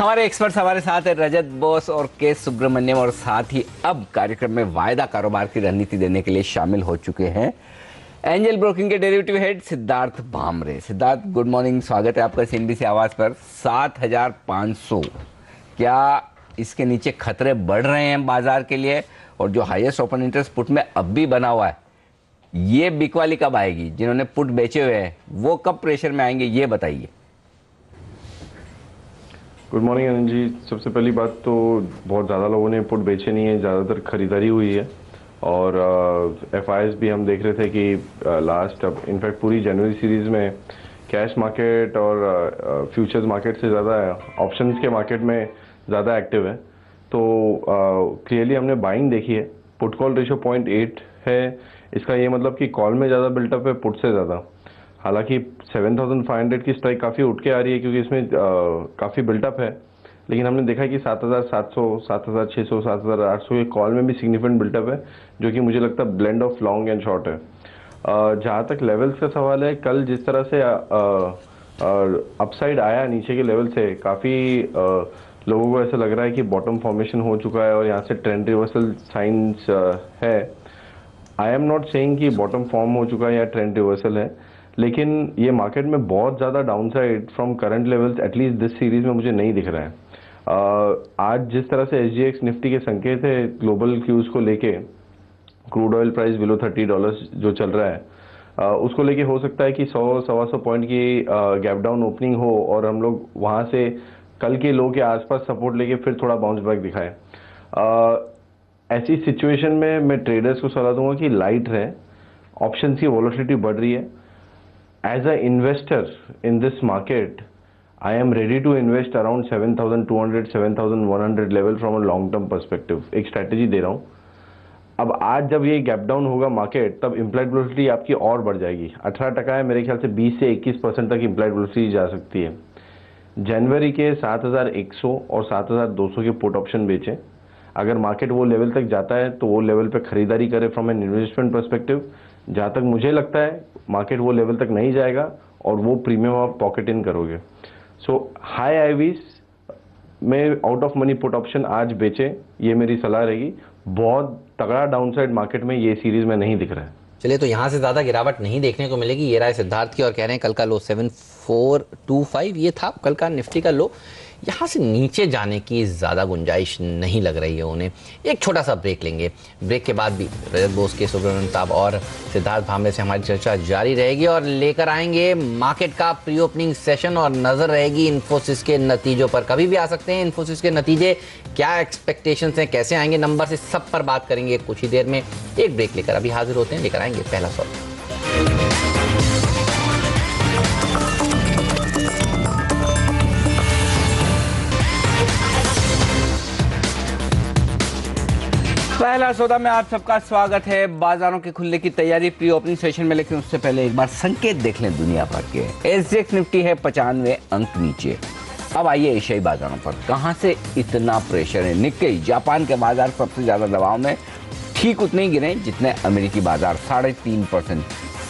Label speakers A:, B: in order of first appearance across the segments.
A: हमारे एक्सपर्ट्स हमारे साथ है रजत बोस और के सुब्रमण्यम और साथ ही अब कार्यक्रम में वायदा कारोबार की रणनीति देने के लिए शामिल हो चुके हैं। एंजल ब्रोकिंग के derivative head Siddharth Bhamre. Siddharth good morning स्वागत है आपका सीएनबीसी आवाज़ पर। 7500 क्या इसके नीचे खतरे बढ़ रहे हैं बाज़ार के लिए? और जो हाईएस्ट ओपन इंटरेस्ट पुट में अब भी बना हुआ है, ये बिकवाली कब आएगी? जिन्होंने पुट बेचे हुए हैं, वो कब प्रेशर में आएँगे, ये बताइए।
B: गुड मॉर्निंग अनिल जी सबसे पहली बात तो बहुत ज़्यादा लोगों ने पुट बेचे नहीं है ज़्यादातर खरीदारी हुई है। और एफ़ uh, भी हम देख रहे थे कि लास्ट अब इनफैक्ट पूरी जनवरी सीरीज़ में कैश मार्केट और फ्यूचर्स uh, मार्केट से ज़्यादा ऑप्शंस के मार्केट में ज़्यादा एक्टिव है। तो क्लियरली uh, हमने बाइंग देखी है। Put call ratio point eight है। इसका ये मतलब कि कॉल में ज़्यादा बिल्टअप है पुट से ज़्यादा। हालाँकि 7,500 की स्ट्राइक काफ़ी उठ के आ रही है क्योंकि इसमें काफ़ी बिल्टअप है। लेकिन हमने देखा कि 7,700, 7,600, 7,800 के कॉल में भी सिग्निफिकेंट बिल्टअप है जो कि मुझे लगता है blend of long and short है। जहाँ तक लेवल्स का सवाल है कल जिस तरह से अपसाइड आया नीचे के लेवल से काफ़ी लोगों को ऐसा लग रहा है कि बॉटम फॉर्मेशन हो चुका है और यहाँ से ट्रेंड रिवर्सल साइंस है। आई एम नॉट सेइंग कि बॉटम फॉर्म हो चुका है या ट्रेंड रिवर्सल है। लेकिन ये मार्केट में बहुत ज़्यादा down side from current levels at least this series में मुझे नहीं दिख रहा है। uh, आज जिस तरह से एच निफ्टी के संकेत है ग्लोबल क्यूज को लेके crude oil price below thirty dollars जो चल रहा है uh, उसको लेके हो सकता है कि सौ सवा सौ पॉइंट की गैप डाउन ओपनिंग हो और हम लोग वहाँ से कल के लो के आसपास सपोर्ट लेके फिर थोड़ा बाउंस बैक दिखाए। ऐसी सिचुएशन में मैं ट्रेडर्स को सलाह दूँगा कि लाइट रहे। ऑप्शन की वॉलिटिलिटी बढ़ रही है। As an investor in this market, I am ready to invest around 7,200, 7,100 level from a long term perspective. एक स्ट्रैटेजी दे रहा हूँ। अब आज जब ये गैप डाउन होगा मार्केट तब इम्प्लाइड वेलोसिटी आपकी और बढ़ जाएगी। 18 टका है मेरे ख्याल से 20 से 21 परसेंट तक इम्प्लाइड वेलोसिटी जा सकती है। जनवरी के 7,100 और 7,200 के पुट ऑप्शन बेचें। अगर मार्केट वो लेवल तक जाता है तो वो लेवल पे खरीदारी करें फ्रॉम एन इन्वेस्टमेंट परस्पेक्टिव जहाँ तक मुझे लगता है मार्केट वो लेवल तक नहीं जाएगा और वो प्रीमियम आप पॉकेट इन करोगे। सो हाई आईवीज में out of money put option आज बेचे, ये मेरी सलाह रहेगी। बहुत तगड़ा डाउनसाइड मार्केट में ये सीरीज़ में नहीं दिख रहा है।
A: चलिए तो यहाँ से ज़्यादा गिरावट नहीं देखने को मिलेगी, ये राय सिद्धार्थ की और कह रहे हैं, कल का low seven four two five, ये था कल का निफ्टी का लो। यहाँ से नीचे जाने की ज़्यादा गुंजाइश नहीं लग रही है उन्हें। एक छोटा सा ब्रेक लेंगे। ब्रेक के बाद भी रजत बोस के सुब्रमण्यम और सिद्धार्थ भामरे से हमारी चर्चा जारी रहेगी और लेकर आएँगे मार्केट का प्री ओपनिंग सेशन और नज़र रहेगी इन्फोसिस के नतीजों पर। कभी भी आ सकते हैं इन्फोसिस के नतीजे। क्या एक्सपेक्टेशंस हैं? कैसे आएँगे? नंबर से सब पर बात करेंगे कुछ ही देर में। एक ब्रेक लेकर अभी हाजिर होते हैं, लेकर आएँगे पहला सवाल। पहला सौदा में आप सबका स्वागत है। बाजारों के खुलने की तैयारी प्री ओपनिंग सेशन में लेकिन उससे पहले एक बार संकेत देख लें दुनिया भर के। एस निफ्टी है पचानवे अंक नीचे। अब आइए एशियाई बाजारों पर। कहाँ से इतना प्रेशर है? निक्कई जापान के बाज़ार सबसे ज़्यादा दबाव में ठीक उतने ही गिरे, जितने अमेरिकी बाज़ार। साढ़े तीन परसेंट।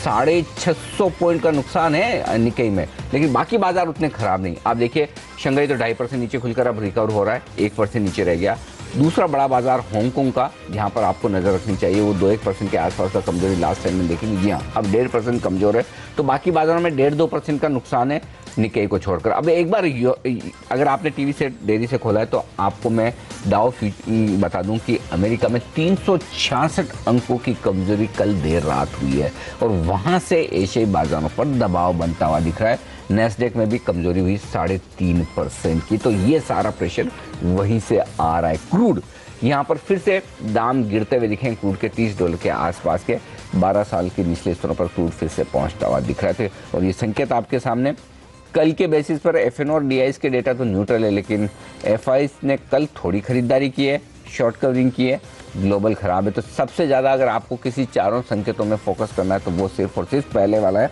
A: साढ़े छह सौ पॉइंट का नुकसान है निकई में। लेकिन बाकी बाज़ार उतने खराब नहीं। आप देखिए, शंघाई तो ढाई परसेंट नीचे खुलकर अब रिकवर हो रहा है। एक परसेंट नीचे रह गया। दूसरा बड़ा बाज़ार हांगकांग का, जहाँ पर आपको नज़र रखनी चाहिए, वो दो एक परसेंट के आसपास का कमज़ोरी लास्ट टाइम में देखेंगे। जी हाँ अब डेढ़ परसेंट कमज़ोर है। तो बाकी बाजारों में डेढ़ दो परसेंट का नुकसान है निके को छोड़कर। अब एक बार अगर आपने टीवी से डेरी से खोला है तो आपको मैं डाउ बता दूँ कि अमेरिका में तीन सौ छियासठ अंकों की कमज़ोरी कल देर रात हुई है। और वहाँ से एशियाई बाजारों पर दबाव बनता हुआ दिख रहा है। नेस्डेक में भी कमज़ोरी हुई साढ़े तीन परसेंट की तो ये सारा प्रेशर वहीं से आ रहा है। क्रूड, यहाँ पर फिर से दाम गिरते हुए दिखे क्रूड के 30 डॉलर के आसपास के। 12 साल के निचले स्तरों पर क्रूड फिर से पहुँचता हुआ दिख रहे थे और ये संकेत आपके सामने। कल के बेसिस पर एफ़ और डी के डेटा तो न्यूट्रल है, लेकिन एफआई ने कल थोड़ी खरीदारी की है शॉर्ट कवरिंग की है ग्लोबल खराब है। तो सबसे ज़्यादा अगर आपको किसी चारों संकेतों में फोकस करना है तो वो सिर्फ़ और सिर्फ़ पहले वाला है।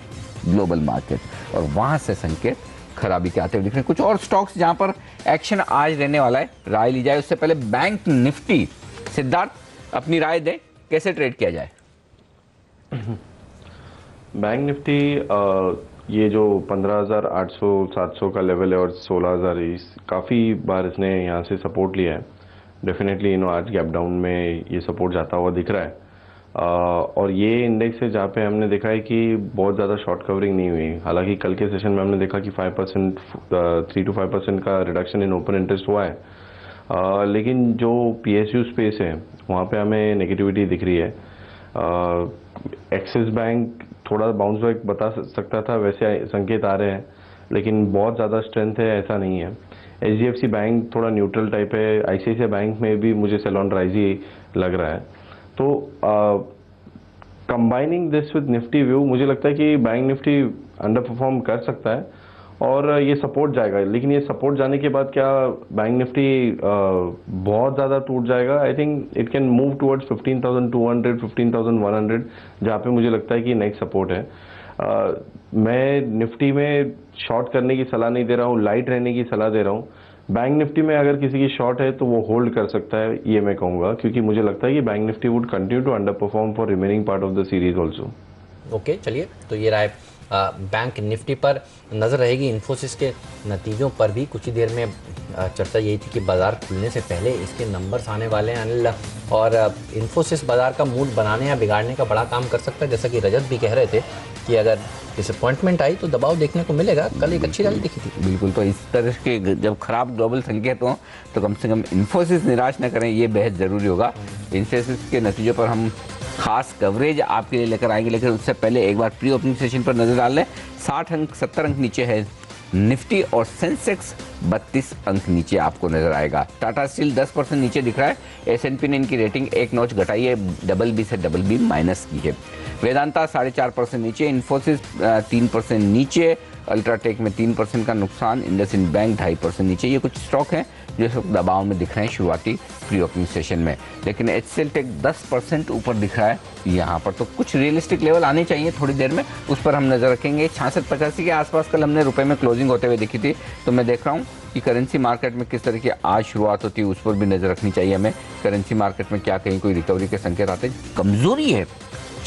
A: Global market. और वहाँ से संकेत खराबी के आते हुए दिख रहे हैं। कुछ और स्टॉक्स जहाँ पर एक्शन आज रहने वाला है राय ली जाए उससे पहले बैंक निफ्टी सिद्धार्थ अपनी राय दे कैसे ट्रेड किया जाए?
B: बैंक निफ्टी ये जो 15,800 700 का लेवल है और 16,000 इस काफ़ी बार इसने यहाँ से सपोर्ट लिया है। डेफिनेटली यू नो आज गैप डाउन में ये सपोर्ट जाता हुआ दिख रहा है। और ये इंडेक्स है जहाँ पे हमने देखा है कि बहुत ज़्यादा शॉर्ट कवरिंग नहीं हुई। हालाँकि कल के सेशन में हमने देखा कि 5 percent three two five percent का रिडक्शन इन ओपन इंटरेस्ट हुआ है। अ, लेकिन जो पीएसयू स्पेस है वहाँ पे हमें नेगेटिविटी दिख रही है। एक्सिस बैंक थोड़ा बाउंस बैक बता सकता था वैसे संकेत आ रहे हैं लेकिन बहुत ज़्यादा स्ट्रेंथ है ऐसा नहीं है। एचडीएफसी बैंक थोड़ा न्यूट्रल टाइप है। आई बैंक में भी मुझे सेलॉन राइज लग रहा है। तो combining this with Nifty view मुझे लगता है कि बैंक निफ्टी अंडर परफॉर्म कर सकता है और ये सपोर्ट जाएगा। लेकिन ये सपोर्ट जाने के बाद क्या बैंक निफ्टी बहुत ज़्यादा टूट जाएगा? I think it can move towards 15,200 15,100 जहाँ पे मुझे लगता है कि नेक्स्ट सपोर्ट है। अ, मैं निफ्टी में शॉर्ट करने की सलाह नहीं दे रहा हूँ लाइट रहने की सलाह दे रहा हूँ। बैंक निफ्टी में अगर किसी की शॉर्ट है तो वो होल्ड कर सकता है, ये मैं कहूँगा, क्योंकि मुझे लगता है कि bank Nifty would continue to underperform for remaining part of the series also
C: okay चलिए तो ये राय बैंक निफ्टी पर नज़र रहेगी। इन्फोसिस के नतीजों पर भी कुछ ही देर में चर्चा यही थी कि बाज़ार खुलने से पहले इसके नंबर्स आने वाले हैं अनिल। और इन्फोसिस बाज़ार का मूड बनाने या बिगाड़ने का बड़ा काम कर सकता है, जैसा कि रजत भी कह रहे थे। कि अगर डिसअपॉइंटमेंट आई तो दबाव देखने को मिलेगा। कल एक अच्छी रैली दिखी थी।
A: बिल्कुल तो इस तरह के जब खराब ग्लोबल संकेत हों तो कम से कम इन्फोसिस निराश न करें, ये बेहद ज़रूरी होगा। इन्फोसिस के नतीजों पर हम खास कवरेज आपके लिए लेकर आएँगे, लेकिन उससे पहले एक बार प्री ओपनिंग सेशन पर नज़र डाल लें। साठ अंक, सत्तर अंक नीचे है। निफ्टी और सेंसेक्स 32 अंक नीचे आपको नज़र आएगा। टाटा स्टील 10 परसेंट नीचे दिख रहा है। एसएनपी ने इनकी रेटिंग एक नोच घटाई है। डबल बी से डबल बी माइनस की है। वेदांता साढ़े चार परसेंट नीचे, इन्फोसिस तीन परसेंट नीचे, अल्ट्राटेक में तीन परसेंट का नुकसान इंडस इंड बैंक ढाई परसेंट नीचे। ये कुछ स्टॉक हैं जो वक्त दबाव में दिख रहे हैं शुरुआती प्री ओपनिंग सेशन में। लेकिन एच टेक दस परसेंट ऊपर दिख रहा है यहाँ पर। तो कुछ रियलिस्टिक लेवल आने चाहिए थोड़ी देर में, उस पर हम नज़र रखेंगे। छियासठ पचासी के आसपास कल हमने रुपए में क्लोजिंग होते हुए देखी थी। तो मैं देख रहा हूँ कि करेंसी मार्केट में किस तरह की आज शुरुआत होती है, उस पर भी नज़र रखनी चाहिए हमें। करेंसी मार्केट में क्या कहीं कोई रिकवरी के संकेत आते हैं? कमज़ोरी है।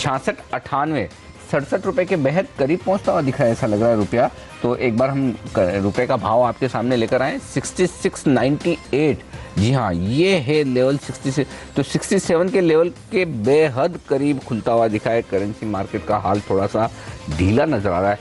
A: छियासठ, अठानवे, सड़सठ रुपए के बेहद करीब पहुँचता हुआ दिख ऐसा लग रहा है रुपया। तो एक बार हम रुपए का भाव आपके सामने लेकर आए। 6698 जी हाँ ये है लेवल 66 तो 67 के लेवल के बेहद करीब खुलता हुआ दिखा है। करेंसी मार्केट का हाल थोड़ा सा ढीला नज़र आ रहा है।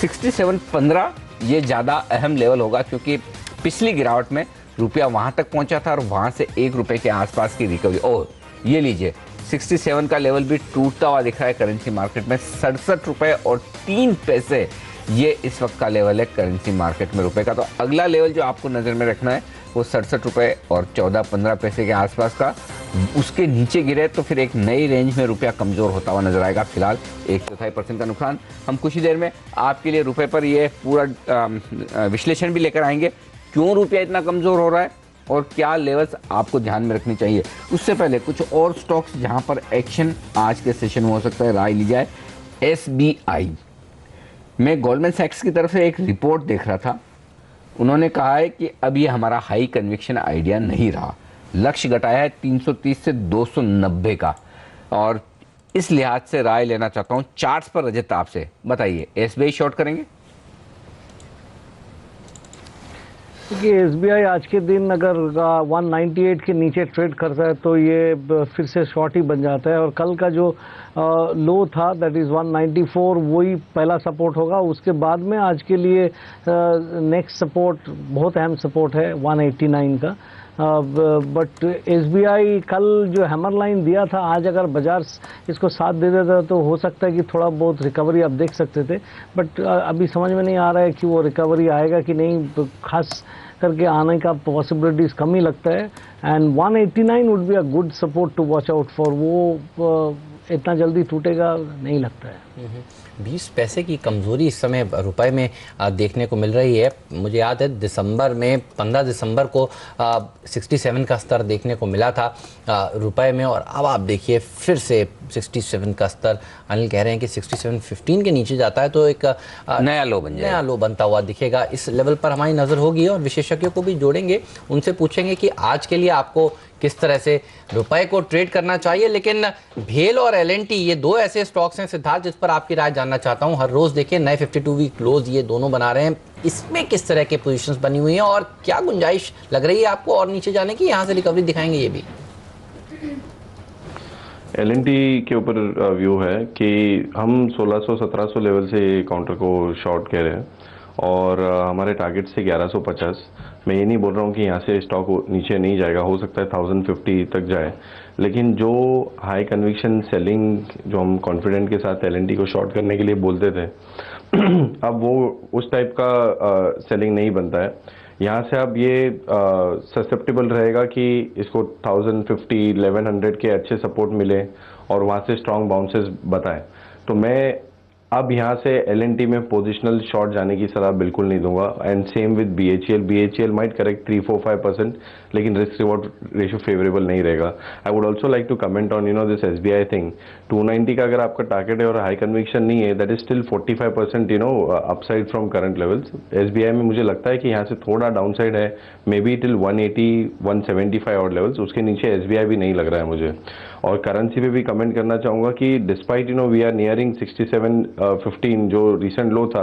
A: 67.15 ये ज़्यादा अहम लेवल होगा क्योंकि पिछली गिरावट में रुपया वहाँ तक पहुँचा था और वहाँ से एक रुपये के आसपास की रिकवरी ओ ये लीजिए 67 का लेवल भी टूटता हुआ दिख रहा है करेंसी मार्केट में। सड़सठ रुपए और तीन पैसे, ये इस वक्त का लेवल है करेंसी मार्केट में रुपए का। तो अगला लेवल जो आपको नज़र में रखना है, वो सड़सठ रुपए और चौदह पंद्रह पैसे के आसपास का। उसके नीचे गिरे तो फिर एक नई रेंज में रुपया कमज़ोर होता हुआ नज़र आएगा। फ़िलहाल एक चौथाई परसेंट का नुकसान। हम कुछ ही देर में आपके लिए रुपये पर ये पूरा विश्लेषण भी लेकर आएँगे। क्यों रुपया इतना कमज़ोर हो रहा है? और क्या लेवल्स आपको ध्यान में रखनी चाहिए। उससे पहले कुछ और स्टॉक्स जहाँ पर एक्शन आज के सेशन में हो सकता है, राय ली जाए। एस बी आई मैं गोल्डमैन सैक्स की तरफ़ से एक रिपोर्ट देख रहा था। उन्होंने कहा है कि अब ये हमारा हाई कन्विक्शन आइडिया नहीं रहा। लक्ष्य घटाया है 330 से 290 का। और इस लिहाज से राय लेना चाहता हूँ चार्ट्स पर रजत आपसे। बताइए एस बी शॉर्ट करेंगे?
D: देखिए एस आज के दिन अगर आ, 198 के नीचे ट्रेड करता है तो ये फिर से शॉर्ट ही बन जाता है। और कल का जो लो था दैट इज़ 194 वही पहला सपोर्ट होगा। उसके बाद में आज के लिए नेक्स्ट सपोर्ट बहुत अहम सपोर्ट है 189 का। बट एसबीआई कल जो हैमर लाइन दिया था, आज अगर बाज़ार इसको साथ दे देता तो हो सकता है कि थोड़ा बहुत रिकवरी आप देख सकते थे। बट अभी समझ में नहीं आ रहा है कि वो रिकवरी आएगा कि नहीं तो खास करके आने का पॉसिबिलिटीज कम ही लगता है। And 189 would be a good support to watch out for वो इतना जल्दी टूटेगा, नहीं लगता है।
C: बीस पैसे की कमज़ोरी इस समय रुपए में देखने को मिल रही है। मुझे याद है दिसंबर में 15 दिसंबर को आ, 67 का स्तर देखने को मिला था रुपए में। और अब आप देखिए फिर से 67 का स्तर। अनिल कह रहे हैं कि 67.15 के नीचे जाता है तो एक
A: नया लो बन जाएगा।
C: नया लो बनता हुआ दिखेगा। इस लेवल पर हमारी नज़र होगी और विशेषज्ञों को भी जोड़ेंगे। उनसे पूछेंगे कि आज के लिए आपको किस तरह से रुपए को ट्रेड करना चाहिए, लेकिन भेल और एलएनटी ये दो ऐसे स्टॉक्स हैं सिद्धार्थ, जिस पर आपकी राय जानना चाहता हूँ। हर रोज देखिए, नए 52 वीक क्लोज ये दोनों बना रहे हैं। इसमें किस तरह के पोजीशंस बनी हुई हैं और क्या गुंजाइश लग रही है आपको और नीचे जाने की? यहाँ से रिकवरी दिखाएँगे ये भी।
B: एल के ऊपर व्यू है कि हम 1600-1700 लेवल से काउंटर को शॉर्ट कह रहे हैं और हमारे टारगेट से 1150 मैं ये नहीं बोल रहा हूँ कि यहाँ से स्टॉक नीचे नहीं जाएगा, हो सकता है 1050 तक जाए। लेकिन जो हाई कन्विक्शन सेलिंग जो हम कॉन्फिडेंट के साथ एलएनटी को शॉर्ट करने के लिए बोलते थे, अब वो उस टाइप का सेलिंग नहीं बनता है। यहाँ से अब ये ससेप्टेबल रहेगा कि इसको 1050 1100 के अच्छे सपोर्ट मिले और वहाँ से स्ट्रॉन्ग बाउंसेस बताएँ। तो मैं अब यहाँ से एल में पोजिशनल शॉर्ट जाने की सलाह बिल्कुल नहीं दूँगा। And same with B H L B H L might correct three four five percent लेकिन रिस्क रिवॉर्ड रेशियो फेवरेबल नहीं रहेगा। I would also like to comment on you know this S B I thing two ninety का अगर आपका target है और high conviction नहीं है that is still forty five percent you know upside from current levels S B I में मुझे लगता है कि यहाँ से थोड़ा डाउन साइड है maybe till one eighty one seventy five और लेवल्स उसके नीचे एस बी आई भी नहीं लग रहा है मुझे। और करेंसी पे भी कमेंट करना चाहूँगा कि despite you know we are nearing 67 15 जो रिसेंट लो था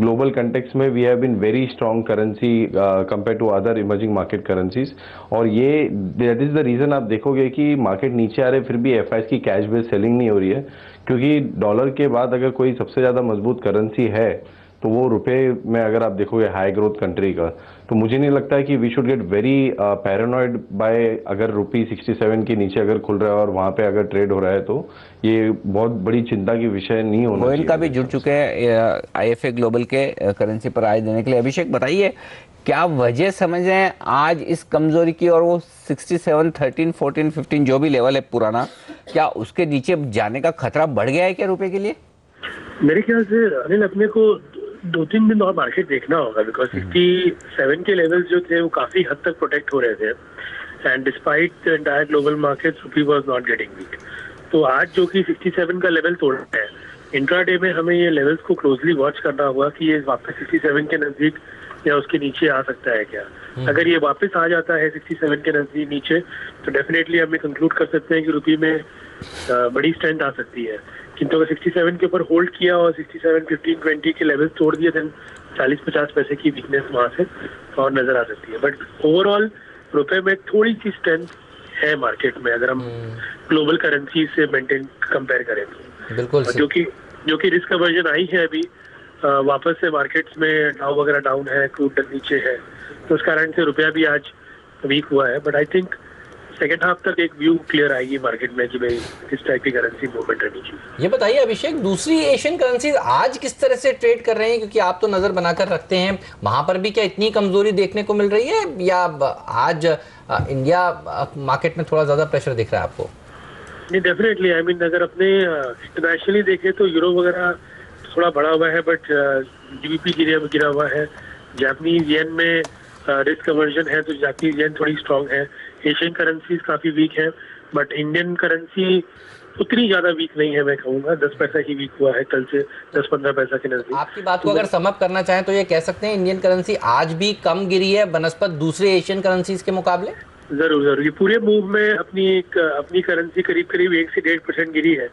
B: ग्लोबल कंटेक्स में we have been very strong currency compare to other emerging market currencies और ये दैट इज़ द रीजन आप देखोगे कि मार्केट नीचे आ रहे, फिर भी एफ़ की कैश बेस सेलिंग नहीं हो रही है, क्योंकि डॉलर के बाद अगर कोई सबसे ज़्यादा मज़बूत करेंसी है तो वो रुपए में अगर आप देखोगे हाई ग्रोथ कंट्री का तो मुझे नहीं लगता है कि we should get very paranoid by अगर रुपी 67 के नीचे अगर खुल रहा है और वहाँ पे अगर ट्रेड हो रहा है तो ये बहुत बड़ी चिंता की विषय नहीं होना
A: गोयल
B: चाहिए
A: का भी जुड़ चुके हैं आईएफए ग्लोबल के करेंसी पर राय देने के लिए। अभिषेक बताइए क्या वजह समझ रहे हैं आज इस कमज़ोरी की और वो 67 13 14 15 जो भी लेवल है पुराना क्या उसके नीचे जाने का खतरा बढ़ गया है क्या रुपए के लिए?
E: मेरे ख्याल से अनिल अपने को दो तीन दिन और मार्केट देखना होगा बिकॉज़ सिक्सटी सेवन के लेवल्स जो थे वो काफ़ी हद तक प्रोटेक्ट हो रहे थे। And despite the entire global market rupee was not getting weak तो आज जो कि 67 का लेवल तोड़ रहा है इंट्राडे में हमें ये लेवल्स को क्लोजली वॉच करना होगा कि ये वापस 67 के नज़दीक या उसके नीचे आ सकता है क्या। अगर ये वापस आ जाता है 67 के नज़दीक नीचे तो डेफिनेटली हम कंक्लूड कर सकते हैं कि रुपी में बड़ी स्ट्रेंथ आ सकती है। किंतु अगर 67 के ऊपर होल्ड किया और 67 15 20 के लेवल तोड़ दिए देन 40 50 पैसे की वीकनेस वहाँ से और नज़र आ सकती है। बट ओवरऑल रुपए में थोड़ी सी स्ट्रेंथ है मार्केट में अगर हम ग्लोबल करेंसी से मेंटेन कंपेयर करें तो।
C: बिल्कुल
E: जो कि जो कि रिस्क वर्जन आई है अभी वापस से मार्केट्स में डाउ वगैरह डाउन है क्रूड नीचे है तो उस कारण से रुपया भी आज वीक हुआ है। But I think second half तक एक व्यू क्लियर आएगी मार्केट में कि भाई किस टाइप की करेंसी मूवमेंट रहनी चाहिए।
C: ये बताइए अभिषेक दूसरी एशियन करेंसी आज किस तरह से ट्रेड कर रहे हैं? क्योंकि आप तो नज़र बनाकर रखते हैं। वहाँ पर भी क्या इतनी कमज़ोरी देखने को मिल रही है? या आज इंडिया मार्केट में थोड़ा ज़्यादा प्रेशर दिख रहा है आपको?
E: नहीं डेफिनेटली आई मीन अगर अपने इंटरनेशनली देखें तो यूरो वगैरह थोड़ा बढ़ा हुआ है बट जीबीपी गिरा गिरा हुआ है। जापानीज येन में रिस्क कन्वर्जन है तो जापानीज येन थोड़ी स्ट्रांग है। एशियन करेंसीज काफ़ी वीक है बट इंडियन करेंसी उतनी ज़्यादा वीक नहीं है मैं कहूँगा। दस पैसा ही वीक हुआ है कल से दस पंद्रह पैसा के नज़दीक।
C: आपकी बात को अगर समअप करना चाहें तो ये कह सकते हैं इंडियन करेंसी आज भी कम गिरी है बनस्पत दूसरे एशियन करेंसीज के मुकाबले?
E: ज़रूर ज़रूर। ये पूरे मूव में अपनी एक अपनी करेंसी करीब करीब एक से डेढ़ परसेंट गिरी है।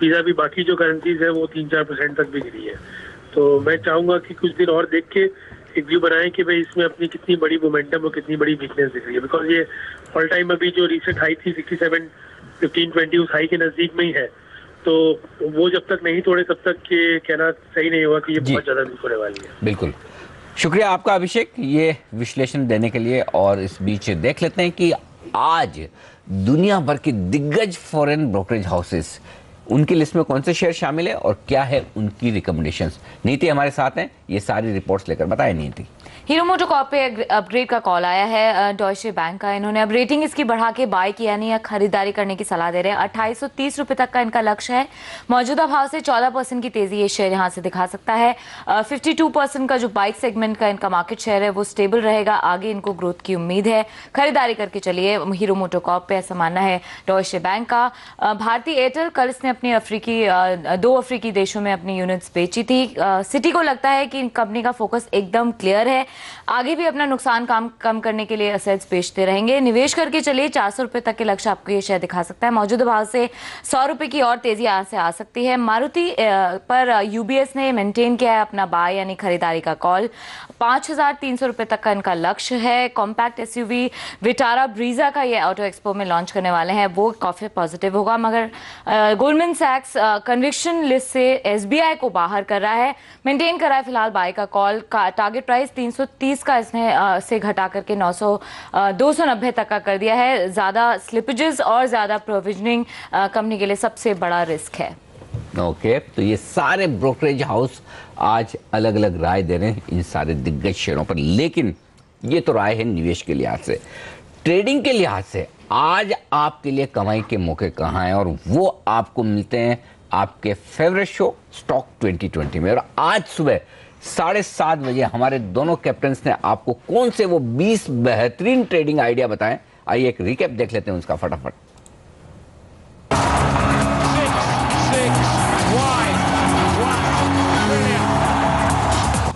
E: पिज्जा भी बाकी जो करेंसीज है वो तीन चार परसेंट तक भी गिरी है। तो मैं चाहूँगा कि कुछ दिन और देख के एक व्यू बनाएँ कि भाई इसमें अपनी कितनी बड़ी मोमेंटम और कितनी बड़ी वीकनेस दिख रही है। बिकॉज़ ये ऑल टाइम अभी जो रिसेंट हाई थी सिक्सटी सेवन फिफ्टीन ट्वेंटी उस हाई के नज़दीक में ही है। तो वो जब तक नहीं तोड़े तब तक ये कहना सही नहीं होगा कि ये बहुत ज़्यादा वीक होने वाली है।
A: बिल्कुल। शुक्रिया आपका अभिषेक ये विश्लेषण देने के लिए और इस बीच देख लेते हैं कि आज दुनिया भर के दिग्गज फॉरेन ब्रोकरेज हाउसेस उनकी लिस्ट में कौन से शेयर शामिल है और क्या है उनकी रिकमेंडेशंस नीति हमारे साथ हैं, ये सारी रिपोर्ट्स लेकर। बताए नीति।
F: हीरो मोटोकॉप पे अपग्रेड का कॉल आया है डॉइचे बैंक का। इन्होंने अब रेटिंग इसकी बढ़ा के बाय की यानी या खरीदारी करने की सलाह दे रहे हैं। अट्ठाईस सौ तक का इनका लक्ष्य है। मौजूदा भाव से 14 परसेंट की तेज़ी ये शेयर यहाँ से दिखा सकता है। फिफ्टी टू परसेंट का जो बाइक सेगमेंट का इनका मार्केट शेयर है, वो स्टेबल रहेगा। आगे इनको ग्रोथ की उम्मीद है। खरीदारी करके चलिए, हीरो मोटोकॉप पे ऐसा मानना है डॉइचे बैंक का। भारतीय एयरटेल कल इसने अपनी अफ्रीकी दो अफ्रीकी देशों में अपनी यूनिट्स बेची थी। सिटी को लगता है कि कंपनी का फोकस एकदम क्लियर है। आगे भी अपना नुकसान काम कम करने के लिए असेट्स बेचते रहेंगे। निवेश करके चलिए चार सौ रुपए तक के लक्ष्य आपको ये शेयर दिखा सकता है। मौजूदा भाव से सौ रुपए की और तेज़ी आज से आ सकती है। मारुति पर यूबीएस ने मेंटेन किया है अपना बाय यानी खरीदारी का कॉल पाँच हज़ार तीन सौ रुपए तक का इनका लक्ष्य है। कॉम्पैक्ट एसयूवी विटारा ब्रीजा का ये ऑटो एक्सपो में लॉन्च करने वाले हैं। वो काफ़ी पॉजिटिव होगा, मगर गोल्डमैन सैक्स कन्विक्शन लिस्ट से एसबीआई को बाहर कर रहा है। मेंटेन कर रहा है फ़िलहाल बाय का कॉल का टारगेट प्राइस 330 का इसने अ, से घटा करके 900 अ, 290 तक का कर दिया है। ज़्यादा स्लिपेजेस और ज़्यादा प्रोविजनिंग कंपनी के लिए सबसे बड़ा रिस्क है।
A: ओके okay, तो ये सारे ब्रोकरेज हाउस आज अलग अलग राय दे रहे हैं इन सारे दिग्गज शेयरों पर। लेकिन ये तो राय है निवेश के लिहाज से। ट्रेडिंग के लिहाज से आज आपके लिए कमाई के मौके कहाँ हैं और वो आपको मिलते हैं आपके फेवरेट शो स्टॉक 2020 में। और आज सुबह साढ़े सात बजे हमारे दोनों कैप्टन्स ने आपको कौन से वो 20 बेहतरीन ट्रेडिंग आइडिया बताएँ। आइए एक रिकेप देख लेते हैं उसका फटाफट।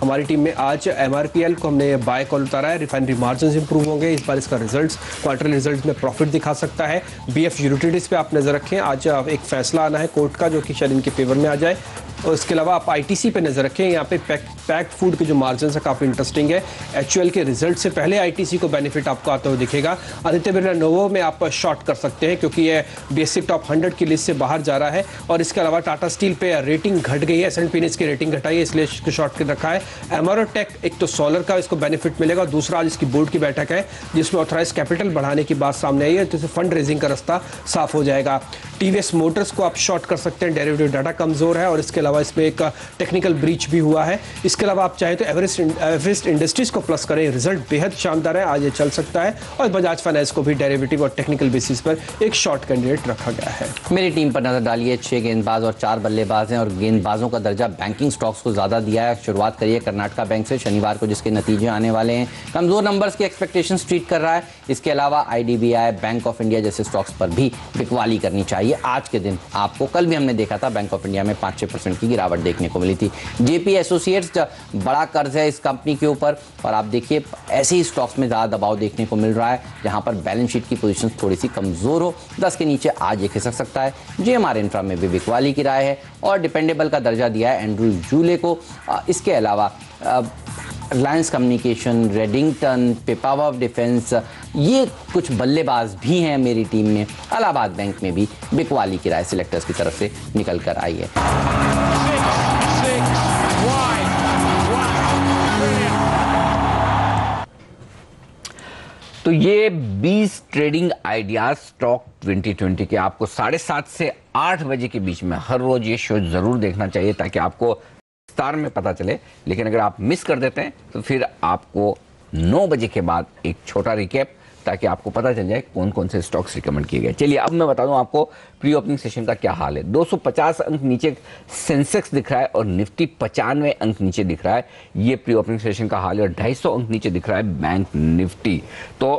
G: हमारी टीम में आज एमआरपीएल को हमने बाय कॉल उतारा है। रिफाइनरी मार्जिन इंप्रूव होंगे। इस बार इसका रिजल्ट्स क्वार्टर रिजल्ट्स में प्रॉफिट दिखा सकता है। बी एफ़ यूटिलिटीज पे आप नज़र रखें। आज एक फैसला आना है कोर्ट का, जो कि शायद इनके फेवर में आ जाए। और इसके अलावा आप आईटीसी पे नज़र रखें, यहाँ पे पैक पैक्ड फ़ूड के जो मार्जिन है काफ़ी इंटरेस्टिंग है। एचयूएल के रिज़ल्ट से पहले आईटीसी को बेनिफिट आपको आता हुआ दिखेगा। आदित्य बिरला नोवो में आप शॉर्ट कर सकते हैं, क्योंकि ये बेसिक टॉप हंड्रेड की लिस्ट से बाहर जा रहा है। और इसके अलावा टाटा स्टील पे रेटिंग घट गई है। एस ने इसकी रेटिंग घटाई है, इसलिए इसको शॉर्ट कर रखा है। एमआरओ टेक एक तो सोलर का इसको बेनिफिट मिलेगा दूसरा आज इसकी बोर्ड की बैठक है, जिसमें ऑथराइज कैपिटल बढ़ाने की बात सामने आई है तो फंड रेजिंग का रास्ता साफ़ हो जाएगा। टीवीएस मोटर्स को आप शॉर्ट कर सकते हैं डेरिवेटिव डाटा कमज़ोर है, और इसके अलावा इसमें एक टेक्निकल ब्रीच भी हुआ है। इसके अलावा आप चाहें तो एवरेस्ट एवरेस्ट इंडस्ट्रीज़ को प्लस करें। रिज़ल्ट बेहद शानदार है, आज ये चल सकता है। और बजाज फाइनेंस को भी डेरिवेटिव और टेक्निकल बेसिस पर एक शॉर्ट कैंडिडेट रखा गया है।
C: मेरी टीम पर नज़र डालिए, छह गेंदबाज और चार बल्लेबाज हैं और गेंदबाजों का दर्जा बैंकिंग स्टॉक्स को ज़्यादा दिया है। शुरुआत करिए कर्नाटका बैंक से, शनिवार को जिसके नतीजे आने वाले हैं। कमज़ोर नंबर्स की एक्सपेक्टेशन ट्रीट कर रहा है। इसके अलावा आईडीबीआई बैंक ऑफ़ इंडिया जैसे स्टॉक्स पर भी बिकवाली करनी चाहिए। आज के दिन आपको, कल भी हमने देखा था बैंक ऑफ़ इंडिया में पाँच छः परसेंट की गिरावट देखने को मिली थी। जेपी एसोसिएट्स बड़ा कर्ज है इस कंपनी के ऊपर। और आप देखिए, ऐसे ही स्टॉक्स में ज़्यादा दबाव देखने को मिल रहा है, जहाँ पर बैलेंस शीट की पोजिशन थोड़ी सी कमज़ोर हो। दस के नीचे आज ये खिसक सकता है। जेएमआर इंफ्रा में भी बिकवाली की राय है और डिपेंडेबल का दर्जा दिया है एंड्रू जूले को। इसके अलावा Reliance Communication Redington Pipavav Defence ये कुछ बल्लेबाज भी हैं मेरी टीम में। अलाहाबाद बैंक में भी बिकवाली की राय सिलेक्टर्स की तरफ़ से निकल कर आई है।
A: तो ये 20 ट्रेडिंग आइडियाज़ स्टॉक 2020 के आपको साढ़े सात से आठ बजे के बीच में हर रोज ये शो ज़रूर देखना चाहिए ताकि आपको विस्तार में पता चले लेकिन अगर आप मिस कर देते हैं तो फिर आपको नौ बजे के बाद एक छोटा रिकेप ताकि आपको पता चल जाए कौन कौन से स्टॉक्स रिकमेंड किए गए। चलिए अब मैं बता दूँ आपको प्री ओपनिंग सेशन का क्या हाल है। 250 अंक नीचे सेंसेक्स दिख रहा है और निफ्टी पचानवे अंक नीचे दिख रहा है। ये प्री ओपनिंग सेशन का हाल है और 250 अंक नीचे दिख रहा है बैंक निफ्टी तो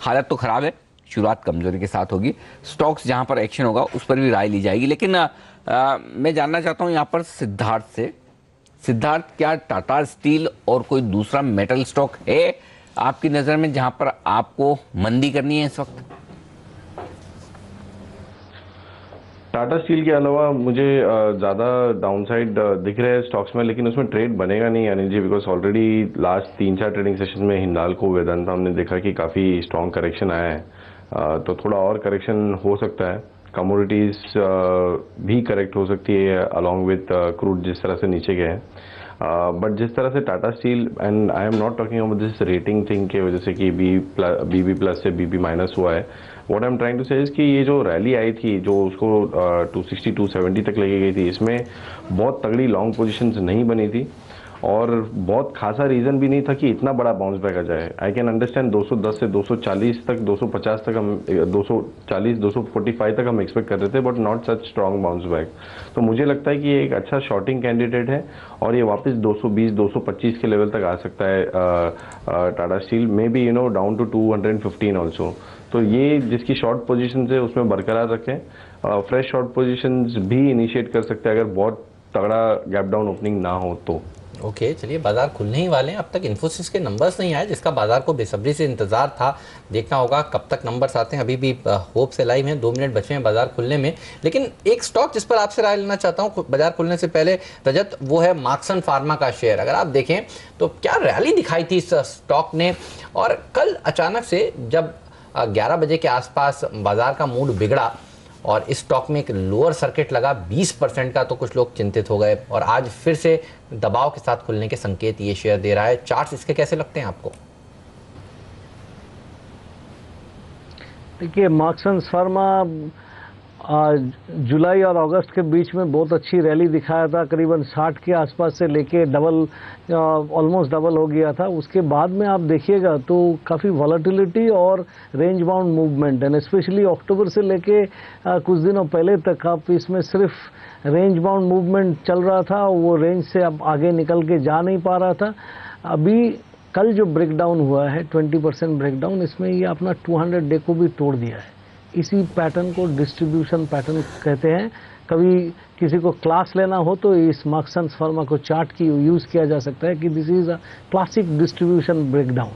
A: हालत तो खराब है शुरुआत कमज़ोरी के साथ होगी। स्टॉक्स जहाँ पर एक्शन होगा उस पर भी राय ली जाएगी। लेकिन आ, मैं जानना चाहता हूँ यहाँ पर सिद्धार्थ से सिद्धार्थ, क्या टाटा स्टील और कोई दूसरा मेटल स्टॉक है आपकी नज़र में जहाँ पर आपको मंदी करनी है इस वक्त?
B: टाटा स्टील के अलावा मुझे ज़्यादा डाउनसाइड दिख रहे हैं स्टॉक्स में, लेकिन उसमें ट्रेड बनेगा नहीं Anil ji because already last तीन चार ट्रेडिंग सेशन में हिंदाल को वेदांता हमने देखा कि काफ़ी स्ट्रॉन्ग करेक्शन आया है। तो थोड़ा और करेक्शन हो सकता है। कमोडिटीज़ भी करेक्ट हो सकती है अलॉन्ग विथ क्रूड जिस तरह से नीचे गए हैं। बट जिस तरह से Tata Steel and I am not talking about this rating thing के वजह से कि बी बी बी प्लस से बी बी माइनस हुआ है। What I am trying to say कि ये जो रैली आई थी, जो उसको टू सिक्सटी टू सेवेंटी तक लेके गई थी, इसमें बहुत तगड़ी लॉन्ग पोजिशन नहीं बनी थी। और बहुत खासा रीज़न भी नहीं था कि इतना बड़ा बाउंस बैक आ जाए। आई कैन अंडरस्टैंड 210 से 240 तक 250 तक हम 240 245 तक हम एक्सपेक्ट कर रहे थे but not such strong bounce back तो मुझे लगता है कि ये एक अच्छा शॉर्टिंग कैंडिडेट है, और ये वापस 220 225 के लेवल तक आ सकता है Tata Steel maybe you know down to 215 also तो ये जिसकी शॉर्ट पोजीशन है, उसमें बरकरार रखें। फ्रेश शॉर्ट पोजीशंस भी इनिशिएट कर सकते हैं, अगर बहुत तगड़ा गैप डाउन ओपनिंग ना हो तो।
C: ओके चलिए, बाज़ार खुलने ही वाले हैं। अब तक इन्फोसिस के नंबर्स नहीं आए, जिसका बाज़ार को बेसब्री से इंतज़ार था। देखना होगा कब तक नंबर्स आते हैं। अभी भी होप से लाइव हैं। दो मिनट बचे हैं बाज़ार खुलने में। लेकिन एक स्टॉक जिस पर आपसे राय लेना चाहता हूँ, बाज़ार खुलने से पहले, रजत, वो है मार्क्सन फार्मा का शेयर अगर आप देखें तो क्या रैली दिखाई थी इस स्टॉक ने? और कल अचानक से जब ग्यारह बजे के आसपास बाज़ार का मूड बिगड़ा और इस स्टॉक में एक लोअर सर्किट लगा 20 परसेंट का तो कुछ लोग चिंतित हो गए। और आज फिर से दबाव के साथ खुलने के संकेत ये शेयर दे रहा है। चार्ट इसके कैसे लगते हैं आपको?
D: देखिए मार्क्सन फार्मा जुलाई और अगस्त के बीच में बहुत अच्छी रैली दिखाया था। करीबन 60 के आसपास से लेके डबल ऑलमोस्ट डबल हो गया था। उसके बाद में आप देखिएगा तो काफ़ी वॉलेटिलिटी और range bound movement and specially October से लेके कुछ दिनों पहले तक आप इसमें सिर्फ़ रेंज बाउंड मूवमेंट चल रहा था। वो रेंज से अब आगे निकल के जा नहीं पा रहा था। अभी कल जो ब्रेकडाउन हुआ है 20 परसेंट ब्रेकडाउन इसमें ये अपना 200 डे को भी तोड़ दिया है। इसी पैटर्न को डिस्ट्रीब्यूशन पैटर्न कहते हैं। कभी किसी को क्लास लेना हो तो इस मार्क्सन फर्मा को चार्ट की यूज़ किया जा सकता है कि this is a classic distribution breakdown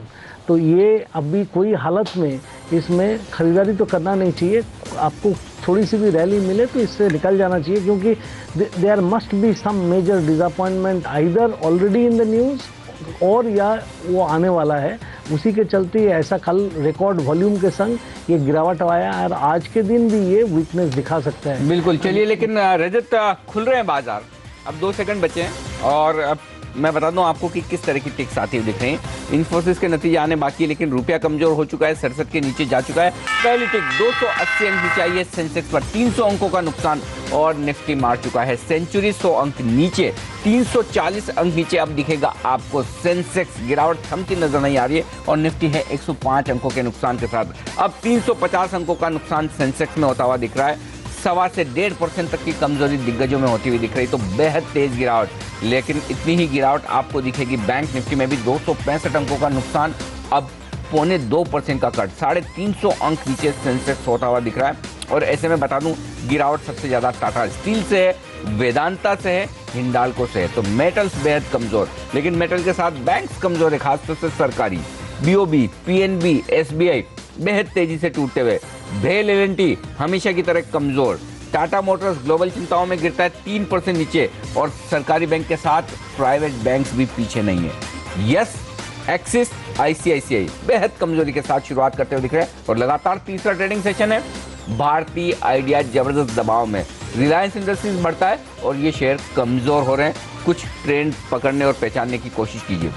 D: तो ये अभी कोई हालत में इसमें खरीदारी तो करना नहीं चाहिए। आपको थोड़ी सी भी रैली मिले तो इससे निकल जाना चाहिए, क्योंकि there must be some major disappointment either already in the news और या वो आने वाला है, उसी के चलते ऐसा कल रिकॉर्ड वॉल्यूम के संग ये गिरावट आया और आज के दिन भी ये वीकनेस दिखा सकता है।
A: बिल्कुल, चलिए, लेकिन रजत खुल रहे हैं बाज़ार। अब दो सेकंड बचे हैं और अब मैं बता दूँ आपको कि किस तरह की टिक्स आती हुई दिख रही हैं। इन्फोसिस के नतीजे आने बाकी है, लेकिन रुपया कमज़ोर हो चुका है सड़सठ के नीचे जा चुका है। पहली टिक 280 अंक नीचे आई है, सेंसेक्स पर 300 अंकों का नुकसान और निफ्टी मार चुका है। सेंचुरी 100 अंक नीचे 340 अंक नीचे। अब दिखेगा आपको सेंसेक्स, गिरावट थमती नज़र नहीं आ रही है और निफ्टी है 105 अंकों के नुकसान के साथ। अब 350 अंकों का नुकसान सेंसेक्स में होता हुआ दिख रहा है। सवा से डेढ़ परसेंट तक की कमज़ोरी दिग्गजों में होती हुई दिख रही तो बेहद तेज गिरावट। लेकिन इतनी ही गिरावट आपको दिखेगी बैंक निफ्टी में भी, दो सौ पैंसठ अंकों का नुकसान, अब पौने दो परसेंट का कट, साढ़े तीन सौ अंक नीचे सेंसेक्स होता हुआ दिख रहा है। और ऐसे में बता दूँ, गिरावट सबसे ज़्यादा टाटा स्टील से है, वेदांता से है, हिंडालको से है। तो मेटल्स बेहद कमज़ोर, लेकिन मेटल के साथ बैंक्स कमज़ोर है, खासतौर से सरकारी बीओबी पीएनबी एसबीआई बेहद तेज़ी से टूटते हुए। भेल एल हमेशा की तरह कमज़ोर। टाटा मोटर्स ग्लोबल चिंताओं में गिरता है तीन परसेंट नीचे और सरकारी बैंक के साथ प्राइवेट बैंक भी पीछे नहीं है। यस, एक्सिस आईसीआईसीआई बेहद कमज़ोरी के साथ शुरुआत करते हुए दिख रहे हैं और लगातार तीसरा ट्रेडिंग सेशन है। भारतीय आइडिया ज़बरदस्त दबाव में। रिलायंस इंडस्ट्रीज़ बढ़ता है और ये शेयर कमज़ोर हो रहे हैं। कुछ ट्रेंड पकड़ने और पहचानने की कोशिश कीजिए।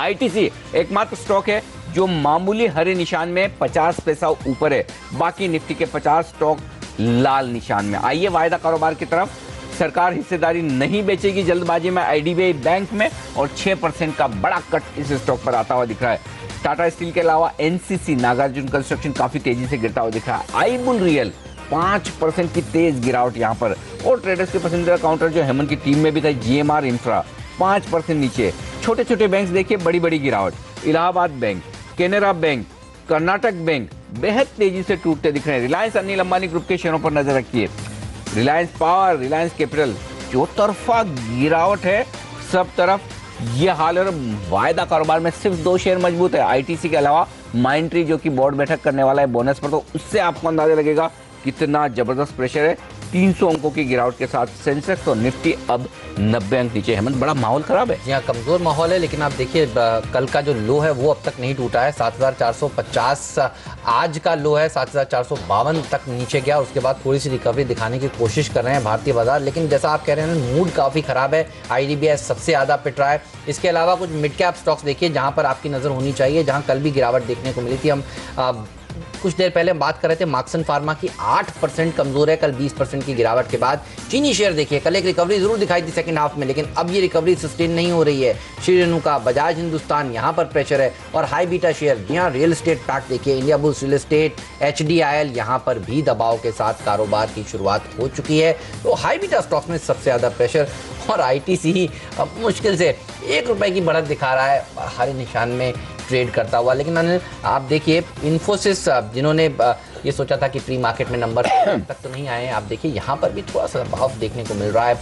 A: आईटीसी एकमात्र स्टॉक है जो मामूली हरे निशान में 50 पैसा ऊपर है, बाकी निफ्टी के 50 स्टॉक लाल निशान में। आइए वायदा कारोबार की तरफ़। सरकार हिस्सेदारी नहीं बेचेगी जल्दबाजी में आईडीबीआई बैंक में और 6 परसेंट का बड़ा कट इस स्टॉक पर आता हुआ दिख रहा है। टाटा स्टील के अलावा एनसीसी नागार्जुन कंस्ट्रक्शन काफ़ी तेज़ी से गिरता हुआ दिख रहा है। आईबुल रियल पाँच परसेंट की तेज गिरावट यहाँ पर और ट्रेडर्स के पसंदीदा काउंटर जो हेमंत की टीम में भी था जीएमआर इंफ्रा पाँच परसेंट नीचे। छोटे छोटे बैंक देखिए बड़ी बड़ी गिरावट। Allahabad bank Canara bank, Karnataka bank बेहद तेज़ी से टूटते दिख रहे हैं। रिलायंस अनिल अंबानी ग्रुप के शेयरों पर नज़र रखिए। रिलायंस पावर, रिलायंस कैपिटल, जो तरफा गिरावट है, सब तरफ़ ये हाल और वायदा कारोबार में सिर्फ़ दो शेयर मज़बूत है। आईटीसी के अलावा माइंट्री, जो कि बोर्ड बैठक करने वाला है बोनस पर तो उससे आपको अंदाज़ा लगेगा कितना ज़बरदस्त प्रेशर है। 300 अंकों की गिरावट के साथ सेंसेक्स और निफ्टी अब 90 अंक नीचे हेमंत बड़ा माहौल खराब है।
C: यहाँ कमज़ोर माहौल है, लेकिन आप देखिए कल का जो लो है, वो अब तक नहीं टूटा है। 7450 आज का लो है, सात हज़ार चार सौ बावन तक नीचे गया। उसके बाद थोड़ी सी रिकवरी दिखाने की कोशिश कर रहे हैं भारतीय बाज़ार, लेकिन जैसा आप कह रहे हैं मूड काफ़ी खराब है। आई सबसे ज़्यादा पिट रहा है। इसके अलावा कुछ मिड कैप स्टॉक्स देखिए, जहाँ पर आपकी नज़र होनी चाहिए, जहाँ कल भी गिरावट देखने को मिली थी। हम कुछ देर पहले हम बात कर रहे थे मार्क्सन फार्मा की 8 परसेंट कमज़ोर है, कल 20 परसेंट की गिरावट के बाद। चीनी शेयर देखिए, कल एक रिकवरी ज़रूर दिखाई थी सेकंड हाफ़ में, लेकिन अब ये रिकवरी सस्टेन नहीं हो रही है। श्री रेणु का बजाज हिंदुस्तान यहाँ पर प्रेशर है और हाई बीटा शेयर यहाँ रियल एस्टेट पैक देखिए Indiabulls real estate H D यहाँ पर भी दबाव के साथ कारोबार की शुरुआत हो चुकी है। तो हाई बीटा स्टॉक में सबसे ज़्यादा प्रेशर और आई टी सी मुश्किल से एक रुपए की बढ़त दिखा रहा है। हर निशान में ट्रेड करता हुआ। लेकिन अनिल आप देखिए इन्फोसिस जिन्होंने ये सोचा था कि प्री मार्केट में नंबर तक तो नहीं आए आप देखिए यहाँ पर भी थोड़ा सा भाव देखने को मिल रहा है।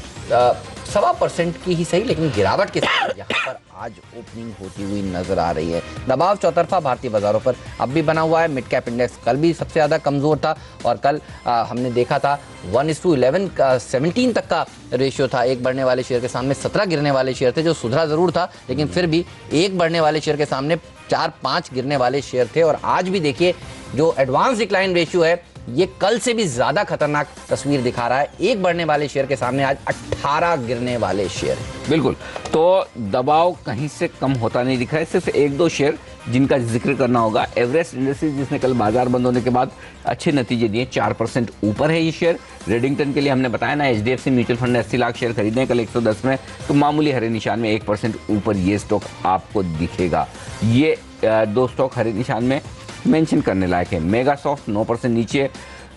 C: सवा परसेंट की ही सही लेकिन गिरावट के साथ यहाँ पर आज ओपनिंग होती हुई नज़र आ रही है। दबाव चौतरफा भारतीय बाजारों पर अब भी बना हुआ है। मिड कैप इंडेक्स कल भी सबसे ज़्यादा कमज़ोर था और कल आ, हमने देखा था वन इस टू इलेवन का सेवनटीन तक का रेशियो था। एक बढ़ने वाले शेयर के सामने सत्रह गिरने वाले शेयर थे जो सुधरा ज़रूर था लेकिन फिर भी एक बढ़ने वाले शेयर के सामने चार पाँच गिरने वाले शेयर थे और आज भी देखिए, जो एडवांस डिक्लाइन रेशियो है, ये कल से भी ज़्यादा खतरनाक तस्वीर दिखा रहा है। एक बढ़ने वाले शेयर के सामने आज 18 गिरने वाले शेयर
A: बिल्कुल। तो दबाव कहीं से कम होता नहीं दिख रहा है, सिर्फ़ एक दो शेयर जिनका ज़िक्र करना होगा। एवरेस्ट इंडस्ट्रीज़ जिसने कल बाज़ार बंद होने के बाद अच्छे नतीजे दिए, चार परसेंट ऊपर है ये शेयर। रेडिंगटन के लिए हमने बताया ना HDFC म्यूचुअल फंड ने अस्सी लाख शेयर खरीदे कल 110 में तो मामूली हरे निशान में एक परसेंट ऊपर ये स्टॉक आपको दिखेगा। ये दो स्टॉक हरे निशान में मेंशन करने लायक है। मेगा सॉफ्ट नौ परसेंट नीचे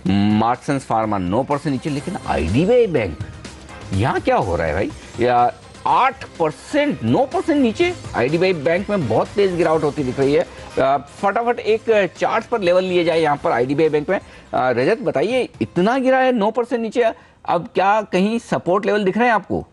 A: मार्क्सन्स फार्मा नौ परसेंट नीचे, लेकिन आईडीबीआई बैंक। यहाँ क्या हो रहा है भाई? या आठ परसेंट, नौ परसेंट नीचे आईडीबीआई बैंक में बहुत तेज गिरावट होती दिख रही है। फटाफट एक चार्ट पर लेवल लिए जाए यहाँ पर आईडीबीआई बैंक में। रजत, बताइए, इतना गिरा है नौ परसेंट नीचे, अब क्या कहीं सपोर्ट लेवल दिख रहे हैं आपको?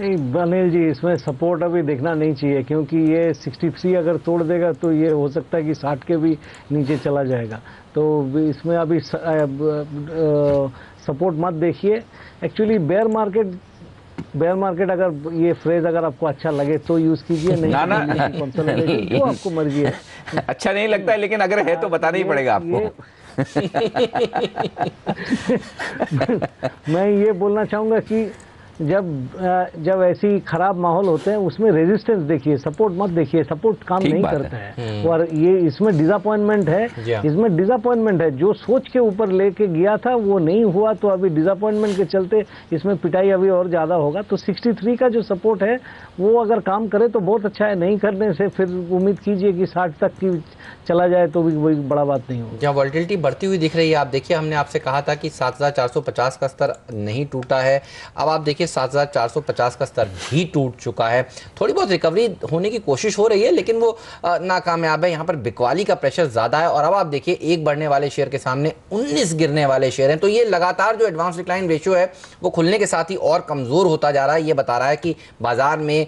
D: अनिल जी, इसमें सपोर्ट अभी देखना नहीं चाहिए, क्योंकि ये 63 अगर तोड़ देगा तो ये हो सकता है कि 60 के भी नीचे चला जाएगा। तो इसमें अभी सपोर्ट मत देखिए। Actually bear market bear market अगर ये फ्रेज अगर आपको अच्छा लगे तो यूज़ कीजिए नहीं
A: ना, ना।
D: तो जो आपको मर्ज़ी है
A: अच्छा नहीं लगता है लेकिन अगर है तो बताना ही पड़ेगा आपको
D: मैं ये बोलना चाहूँगा कि जब जब ऐसी खराब माहौल होते हैं उसमें रेजिस्टेंस देखिए सपोर्ट मत देखिए सपोर्ट काम नहीं करता है। और ये इसमें डिसअपॉइंटमेंट है।
C: हाँ।
D: इसमें डिसअपॉइंटमेंट है। जो सोच के ऊपर लेके गया था वो नहीं हुआ तो अभी डिसअपॉइंटमेंट के चलते इसमें पिटाई अभी और ज़्यादा होगा। तो 63 का जो सपोर्ट है वो अगर काम करे तो बहुत अच्छा है। नहीं करने से फिर उम्मीद कीजिए कि 60 तक की चला जाए तो भी कोई बड़ा बात नहीं होगी।
C: जहाँ वॉल्टिलिटी बढ़ती हुई दिख रही है आप देखिए हमने आपसे कहा था कि 7450 का स्तर नहीं टूटा है। अब आप देखिए 7450 का स्तर भी टूट चुका है। थोड़ी बहुत रिकवरी होने की कोशिश हो रही है, लेकिन वो नाकामयाब है। यहाँ पर बिकवाली का प्रेशर ज़्यादा है और अब आप देखिए, एक बढ़ने वाले शेयर के सामने 19 गिरने वाले शेयर हैं। तो ये लगातार जो एडवांस डिक्लाइन रेशियो है, वो खुलने के साथ ही और कमज़ोर होता जा रहा है। ये बता रहा है कि बाज़ार में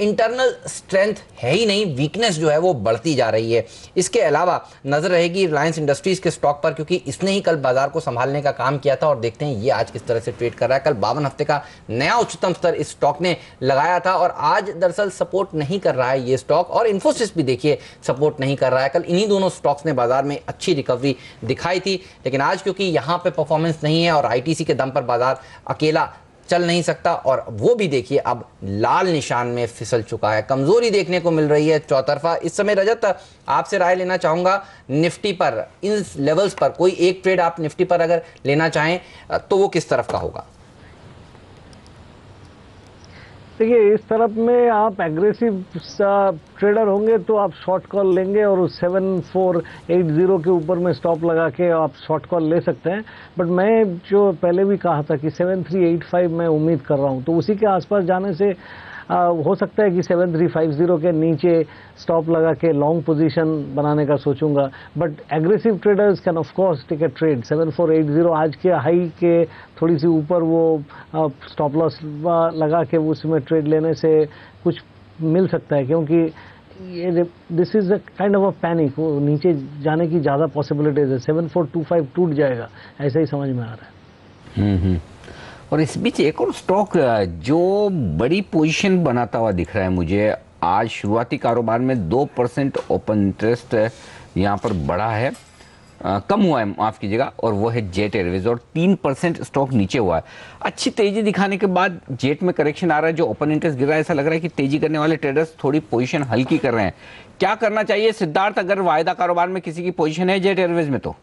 C: इंटरनल स्ट्रेंथ है ही नहीं वीकनेस जो है वो बढ़ती जा रही है। इसके अलावा नज़र रहेगी रिलायंस इंडस्ट्रीज़ के स्टॉक पर, क्योंकि इसने ही कल बाज़ार को संभालने का काम किया था और देखते हैं ये आज किस तरह से ट्रेड कर रहा है। कल बावन हफ़्ते का नया उच्चतम स्तर इस स्टॉक ने लगाया था और आज दरअसल सपोर्ट नहीं कर रहा है ये स्टॉक और इन्फोसिस भी देखिए सपोर्ट नहीं कर रहा है। कल इन्हीं दोनों स्टॉक्स ने बाज़ार में अच्छी रिकवरी दिखाई थी। लेकिन आज क्योंकि यहाँ पे परफॉर्मेंस नहीं है और आईटीसी के दम पर बाज़ार अकेला चल नहीं सकता और वो भी देखिए, अब लाल निशान में फिसल चुका है। कमज़ोरी देखने को मिल रही है चौतरफा। इस समय रजत, आपसे राय लेना चाहूँगा, निफ्टी पर, इन लेवल्स पर, कोई एक ट्रेड आप निफ्टी पर अगर लेना चाहें तो वो किस तरफ़ का होगा?
D: देखिए, इस तरफ़ में आप एग्रेसिव ट्रेडर होंगे तो आप शॉर्ट कॉल लेंगे और उस सेवन फोर एट ज़ीरो के ऊपर में स्टॉप लगा के आप शॉर्ट कॉल ले सकते हैं। बट मैं जो पहले भी कहा था कि सेवन थ्री एट फाइव मैं उम्मीद कर रहा हूँ तो उसी के आसपास जाने से आ, हो सकता है कि सेवन थ्री फाइव ज़ीरो के नीचे स्टॉप लगा के लॉन्ग पोजीशन बनाने का सोचूँगा। But aggressive traders can of course take a trade seven four eight zero आज के हाई के थोड़ी सी ऊपर वो स्टॉप लॉस लगा के उसमें ट्रेड लेने से कुछ मिल सकता है। क्योंकि ये this is a kind of a panic वो नीचे जाने की ज़्यादा पॉसिबिलिटीज है। सेवन फोर टू फाइव टूट जाएगा। ऐसा ही समझ में आ रहा है।
A: हम्म, हम्म। और इस बीच एक और स्टॉक जो बड़ी पोजीशन बनाता हुआ दिख रहा है मुझे। आज शुरुआती कारोबार में दो परसेंट ओपन इंटरेस्ट यहाँ पर बढ़ा है। अ, कम हुआ है माफ़ कीजिएगा और वो है जेट एयरवेज और तीन परसेंट स्टॉक नीचे हुआ है। अच्छी तेज़ी दिखाने के बाद जेट में करेक्शन आ रहा है जो ओपन इंटरेस्ट गिर रहा है ऐसा लग रहा है कि तेज़ी करने वाले ट्रेडर्स थोड़ी पोजीशन हल्की कर रहे हैं। क्या करना चाहिए? सिद्धार्थ अगर वायदा कारोबार में किसी की पोजीशन है जेट एयरवेज में तो।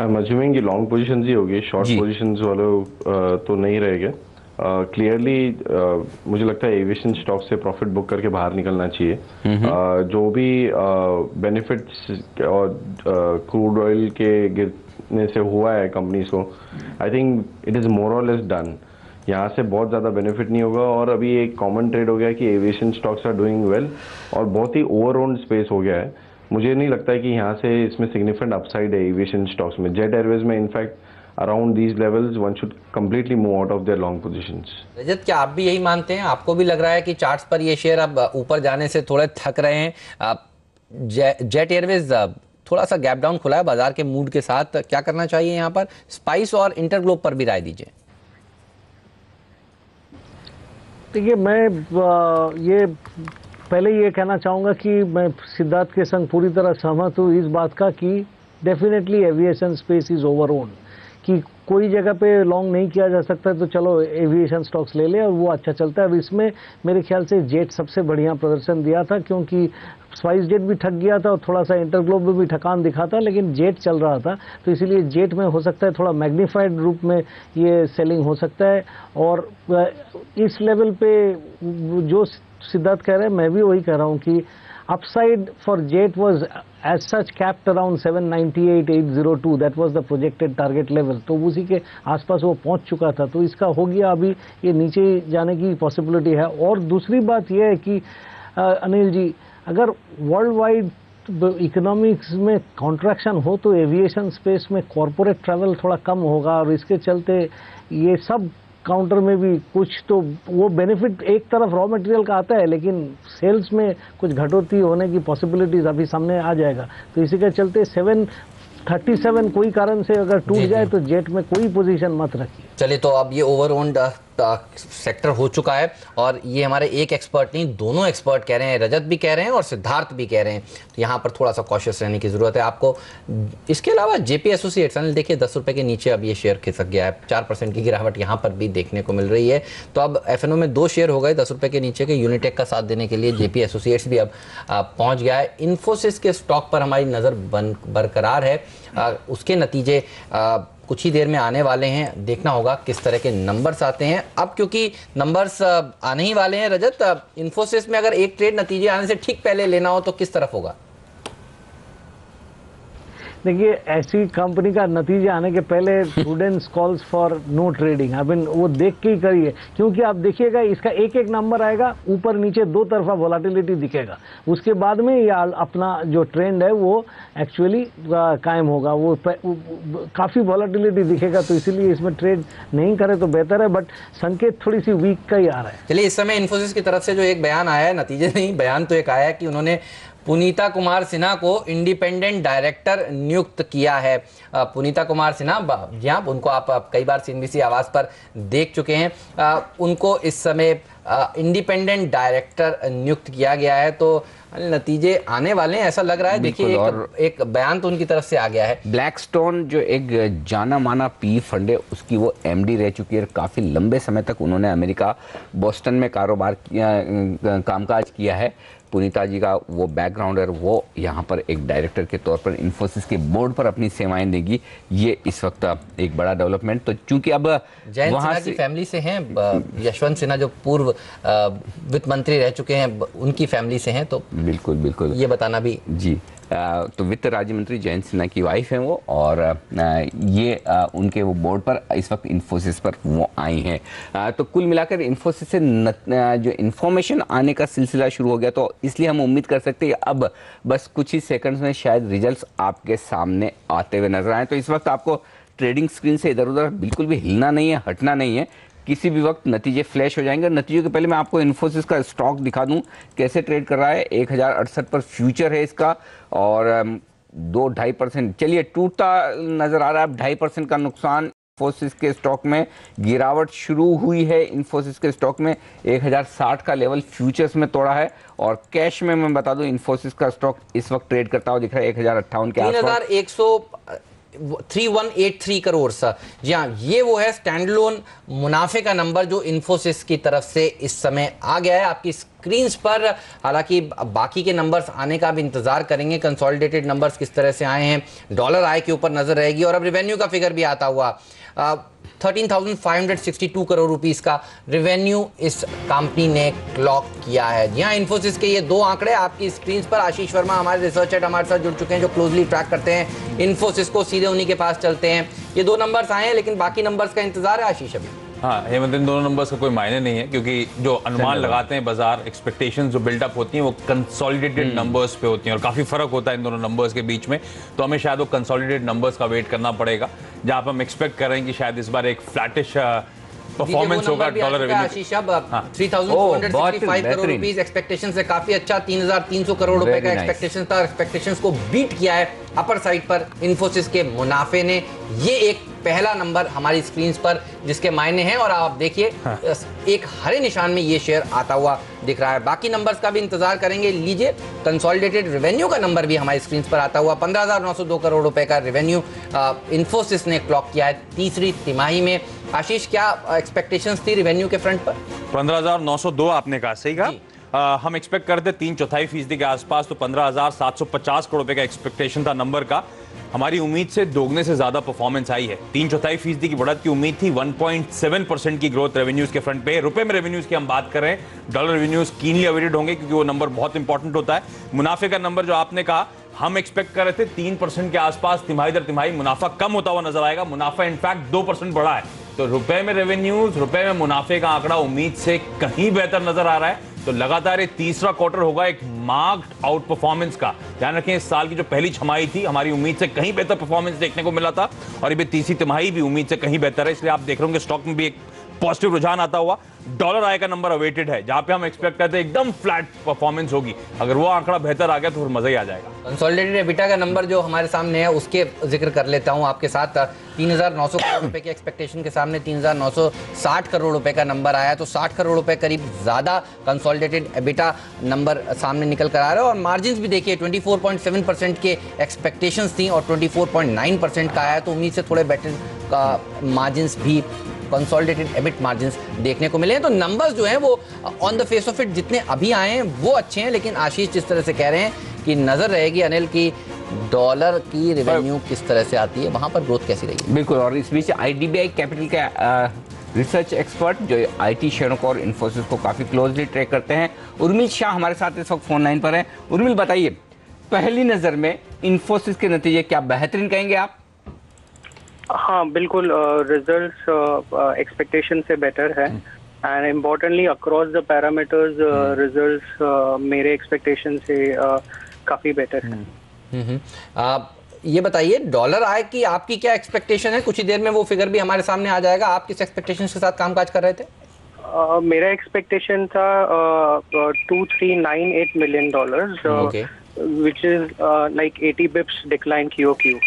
B: आई एम अज्यूमिंग कि लॉन्ग पोजीशन ही होगी शॉर्ट। पोजीशन वाले तो नहीं रहेंगे। क्लियरली मुझे लगता है एविएशन स्टॉक से प्रॉफिट बुक करके बाहर निकलना चाहिए। अ, जो भी बेनिफिट्स और क्रूड ऑयल के गिरने से हुआ है कंपनीज़ को I think it is more or less done यहाँ से बहुत ज़्यादा बेनिफिट नहीं होगा और अभी एक कॉमन ट्रेड हो गया कि aviation stocks are doing well और बहुत ही ओवर ओन्ड स्पेस हो गया है। मुझे नहीं लगता है कि यहाँ से इसमें सिग्निफिकेंट अपसाइड है एविएशन स्टॉक्स में। जेट एयरवेज में in fact around these levels one should completely move out of their long positions
C: Rajat क्या आप भी यही मानते हैं? आपको भी लग रहा है कि चार्ट्स पर ये शेयर अब ऊपर जाने से थोड़े थक रहे हैं। आप जे, जेट एयरवेज थोड़ा सा गैप डाउन खुला है बाज़ार के मूड के साथ। क्या करना चाहिए यहाँ पर? स्पाइस और इंटरग्लोब पर भी राय दीजिए।
D: देखिए मैं ये पहले ये कहना चाहूँगा कि मैं सिद्धार्थ के संग पूरी तरह सहमत हूँ इस बात का कि definitely aviation space is over own कि कोई जगह पे लॉन्ग नहीं किया जा सकता तो चलो एविएशन स्टॉक्स ले ले और वो अच्छा चलता है। अब इसमें मेरे ख्याल से जेट सबसे बढ़िया प्रदर्शन दिया था, क्योंकि स्पाइस जेट भी ठग गया था और थोड़ा सा इंटरग्लोब में भी ठकान दिखा था, लेकिन जेट चल रहा था। तो इसीलिए जेट में हो सकता है थोड़ा मैग्नीफाइड रूप में ये सेलिंग हो सकता है। और इस लेवल पे जो सिद्धार्थ कह रहे हैं मैं भी वही कह रहा हूँ कि upside for jet was as such capped around 798,802 that was the projected target level. तो उसी के आसपास वो पहुँच चुका था। तो इसका हो गया अभी ये नीचे जाने की पॉसिबिलिटी है। और दूसरी बात यह है कि अनिल जी अगर वर्ल्ड वाइड इकोनॉमिक्स में कॉन्ट्रैक्शन हो तो एविएशन स्पेस में कॉरपोरेट ट्रैवल थोड़ा कम होगा। और इसके चलते ये सब काउंटर में भी कुछ तो वो बेनिफिट एक तरफ़ रॉ मटेरियल का आता है लेकिन सेल्स में कुछ घटोती होने की पॉसिबिलिटीज अभी सामने आ जाएगा। तो इसी के चलते सेवन थर्टी सेवन कोई कारण से अगर टूट जाए तो जेट में कोई पोजीशन मत रखिए।
C: चलिए तो अब ये ओवर ओन्ड सेक्टर हो चुका है और ये हमारे एक एक्सपर्ट नहीं, दोनों एक्सपर्ट कह रहे हैं, रजत भी कह रहे हैं और सिद्धार्थ भी कह रहे हैं। तो यहाँ पर थोड़ा सा कॉशियस रहने की ज़रूरत है आपको। इसके अलावा जेपी एसोसिएट्स देखिए, दस रुपये के नीचे अब ये शेयर खिसक गया है। चार परसेंट की गिरावट यहाँ पर भी देखने को मिल रही है। तो अब एफएनओ में दो शेयर हो गए दस रुपये के नीचे के यूनिटेक का साथ देने के लिए जेपी एसोसिएट्स भी अब पहुँच गया है। इन्फोसिस के स्टॉक पर हमारी नज़र बरकरार है। उसके नतीजे कुछ ही देर में आने वाले हैं। देखना होगा किस तरह के नंबर्स आते हैं। अब क्योंकि नंबर्स आने ही वाले हैं, रजत इन्फोसिस में अगर एक ट्रेड नतीजे आने से ठीक पहले लेना हो तो किस तरफ़ होगा?
D: देखिए ऐसी कंपनी का नतीजा आने के पहले students calls for no trading I mean वो देख के ही करिए। क्योंकि आप देखिएगा इसका एक एक नंबर आएगा ऊपर नीचे दो तरफा वोलाटिलिटी दिखेगा। उसके बाद में ये अपना जो ट्रेंड है वो एक्चुअली कायम होगा। वो, काफ़ी वॉलाटिलिटी दिखेगा तो इसीलिए इसमें ट्रेड नहीं करे तो बेहतर है बट संकेत थोड़ी सी वीक का ही आ रहा है।
C: चलिए इस समय इन्फोसिस की तरफ़ से जो एक बयान आया है नतीजे नहीं बयान तो एक आया है कि उन्होंने पुनीता कुमार सिन्हा को इंडिपेंडेंट डायरेक्टर नियुक्त किया है। पुनीता कुमार सिन्हा जी हाँ उनको आप कई बार सीएनबीसी आवास पर देख चुके हैं। उनको इस समय इंडिपेंडेंट डायरेक्टर नियुक्त किया गया है। तो नतीजे आने वाले हैं ऐसा लग रहा है। देखिए एक, और एक बयान तो उनकी तरफ़ से आ गया है।
A: ब्लैक स्टोन जो एक जाना माना पी फंड है उसकी वो एमडी रह चुकी है काफ़ी लंबे समय तक उन्होंने अमेरिका बोस्टन में कारोबार किया कामकाज किया है। पुनीता जी का वो बैकग्राउंड है वो यहाँ पर एक डायरेक्टर के तौर पर इन्फोसिस के बोर्ड पर अपनी सेवाएँ देगी। ये इस वक्त एक बड़ा डेवलपमेंट तो चूँकि अब
C: वहाँ से फैमिली से हैं यशवंत सिन्हा जो पूर्व वित्त मंत्री रह चुके हैं उनकी फैमिली से हैं तो
A: बिल्कुल बिल्कुल।
C: ये बताना भी
A: जी। तो वित्त राज्य मंत्री जयंत सिन्हा की वाइफ हैं वो और ये उनके वो बोर्ड पर, इस वक्त इन्फोसिस पर वो आई हैं। तो कुल मिलाकर इन्फोसिस से जो इन्फॉर्मेशन आने का सिलसिला शुरू हो गया तो इसलिए हम उम्मीद कर सकते हैं अब बस कुछ ही सेकंड्स में शायद रिजल्ट्स आपके सामने आते हुए नज़र आए। तो इस वक्त आपको ट्रेडिंग स्क्रीन से इधर उधर बिल्कुल भी हिलना नहीं है, हटना नहीं है। किसी भी वक्त नतीजे फ्लैश हो जाएँगे। नतीजों के पहले मैं आपको इन्फोसिस का स्टॉक दिखा दूँ, कैसे ट्रेड कर रहा है। एक हज़ार अड़सठ पर फ्यूचर है इसका और दो ढाई परसेंट चलिए, टूटता नज़र आ रहा है। अब ढाई परसेंट का नुकसान इन्फोसिस के स्टॉक में। गिरावट शुरू हुई है इन्फोसिस के स्टॉक में। 1060 का लेवल फ्यूचर्स में तोड़ा है और कैश में मैं बता दूँ इन्फोसिस का स्टॉक इस वक्त ट्रेड करता हुआ दिख रहा है। एक हज़ार अट्ठावन के
C: आसपास। 3183 करोड़ सा जी हाँ ये वो है स्टैंड लोन मुनाफे का नंबर जो इन्फोसिस की तरफ़ से इस समय आ गया है। आपकी स्क्रीन पर, हालाँकि बाकी के नंबर्स आने का भी इंतज़ार करेंगे। कंसोलिडेटेड नंबर्स किस तरह से आए हैं? डॉलर आय के ऊपर नज़र रहेगी और अब रेवेन्यू का फिगर भी आता हुआ। Thirteen thousand five hundred sixty two crore rupees का रेवेन्यू इस कंपनी ने क्लॉक किया है। जी हाँ इन्फोसिस के ये दो आंकड़े आपकी स्क्रीन पर। आशीष वर्मा हमारे रिसर्च एड हमारे साथ जुड़ चुके हैं, जो क्लोजली ट्रैक करते हैं। इन्फोसिस को सीधे उन्हीं के पास चलते हैं। ये दो नंबर्स आए हैं, लेकिन बाकी नंबर्स का इंतज़ार है आशीष अभी।
H: हाँ हेमंत इन दोनों नंबर्स का कोई मायने नहीं है क्योंकि जो अनुमान लगाते हैं बाज़ार एक्सपेक्टेशंस जो बिल्डअप होती हैं वो कंसोलिडेटेड नंबर्स पे होती हैं और काफ़ी फ़र्क होता है इन दोनों नंबर्स के बीच में। तो हमें शायद वो कंसोलिडेटेड नंबर्स का वेट करना पड़ेगा जहाँ पर हम एक्सपेक्ट कर कि शायद इस बार एक फ्लैटिश परफॉर्मेंस होगा डॉलर रेवेन्यू
C: आशीष अब। थ्री
A: ओह, बहुत
C: 3265 करोड़। रुपीस एक्सपेक्टेशन से काफ़ी अच्छा 3300 करोड़ रुपए का एक्सपेक्टेशन था एक्सपेक्टेशंस को बीट किया है अपर साइड पर इन्फोसिस के मुनाफे ने। ये एक पहला नंबर हमारी स्क्रीन पर जिसके मायने हैं और आप देखिए एक हरे निशान में ये शेयर आता हुआ दिख रहा है। बाकी नंबर्स का भी इंतज़ार करेंगे। लीजिए कंसोलिडेटेड रेवेन्यू का नंबर भी हमारी स्क्रीन पर आता हुआ। 15,902 करोड़ रुपए का रेवेन्यू इन्फोसिस ने क्लॉक किया है तीसरी तिमाही में। आशीष क्या एक्सपेक्टेशंस थी रेवेन्यू के फ्रंट पर?
H: 15,902 आपने कहा सही कहा? हम एक्सपेक्ट करते तीन चौथाई फ़ीसदी के आसपास तो 15,750 करोड़ रुपए का एक्सपेक्टेशन था नंबर का। हमारी उम्मीद से दोगुने से ज़्यादा परफॉर्मेंस आई है। तीन चौथाई फ़ीसदी की बढ़त की उम्मीद थी 1.7 परसेंट की ग्रोथ रेवेन्यूज के फ्रंट पे रुपए में रेवेन्यूज की हम बात कर रहे हैं डॉलर रेवेन्यूज कीनली अवेटेड होंगे क्योंकि वो नंबर बहुत इंपॉर्टेंट होता है। मुनाफे का नंबर जो आपने कहा हम एक्सपेक्ट कर रहे थे तीन परसेंट के आसपास तिमाही दर तिमाही मुनाफा कम होता हुआ नज़र आएगा। मुनाफा इनफैक्ट दो परसेंट बढ़ा है। तो रुपए में रेवेन्यूज रुपए में मुनाफे का आंकड़ा उम्मीद से कहीं बेहतर नज़र आ रहा है। तो लगातार ये तीसरा क्वार्टर होगा एक मार्क्ड आउट परफॉर्मेंस का। ध्यान रखें, इस साल की जो पहली छमाही थी, हमारी उम्मीद से कहीं बेहतर परफॉर्मेंस देखने को मिला था। और ये तीसरी तिमाही भी उम्मीद से कहीं बेहतर है, इसलिए आप देख रहे होंगे स्टॉक में भी एक पॉजिटिव रुझान आता हुआ डॉलर आय का नंबर अवेटेड है जहाँ पे हम एक्सपेक्ट करते हैं एकदम फ्लैट परफॉर्मेंस होगी। अगर वो आंकड़ा बेहतर आ गया तो फिर मज़ा ही आ जाएगा।
C: कंसोलिडेटेड एबिटा का नंबर जो हमारे सामने है उसके ज़िक्र कर लेता हूँ आपके साथ। 3,900 करोड़ रुपए के एक्सपेक्टेशन के सामने 3,960 करोड़ रुपए का नंबर आया। तो 60 करोड़ रुपए करीब ज़्यादा कंसोलिडेटेड एबिटा नंबर सामने निकल कर आ रहा है। और मार्जिन भी देखिए 24.7 परसेंट के एक्सपेक्टेशंस थी और 24.9 परसेंट का आया। तो उम्मीद से थोड़े बेटर का मार्जिन भी कंसोलिडेटेड एबिट मार्जिन देखने को मिले हैं। तो नंबर्स जो हैं वो on the face of it जितने अभी आए हैं वो अच्छे हैं लेकिन आशीष जिस तरह से कह रहे हैं कि नज़र रहेगी अनिल की डॉलर की रेवेन्यू किस तरह से आती है वहाँ पर ग्रोथ कैसी रही
A: बिल्कुल और इस बीच आईडीबीआई कैपिटल के रिसर्च एक्सपर्ट जो आईटी शेयरों को और इन्फोसिस को काफ़ी क्लोजली ट्रैक करते हैं। उर्मिल शाह हमारे साथ इस वक्त फ़ोन लाइन पर हैं। उर्मिल बताइए पहली नज़र में इन्फोसिस के नतीजे क्या बेहतरीन कहेंगे आप?
I: हाँ बिल्कुल रिजल्ट्स एक्सपेक्टेशन से बेटर है. And importantly across the parameters results मेरे एक्सपेक्टेशन से uh, काफ़ी बेटर है.
C: हम्म। आप ये बताइए डॉलर आय की आपकी क्या एक्सपेक्टेशन है? कुछ ही देर में वो फिगर भी हमारे सामने आ जाएगा। आप किस एक्सपेक्टेशन के साथ कामकाज कर रहे थे?
I: Uh, मेरा एक्सपेक्टेशन था two three nine eight million dollar which is like eighty bips decline Q Q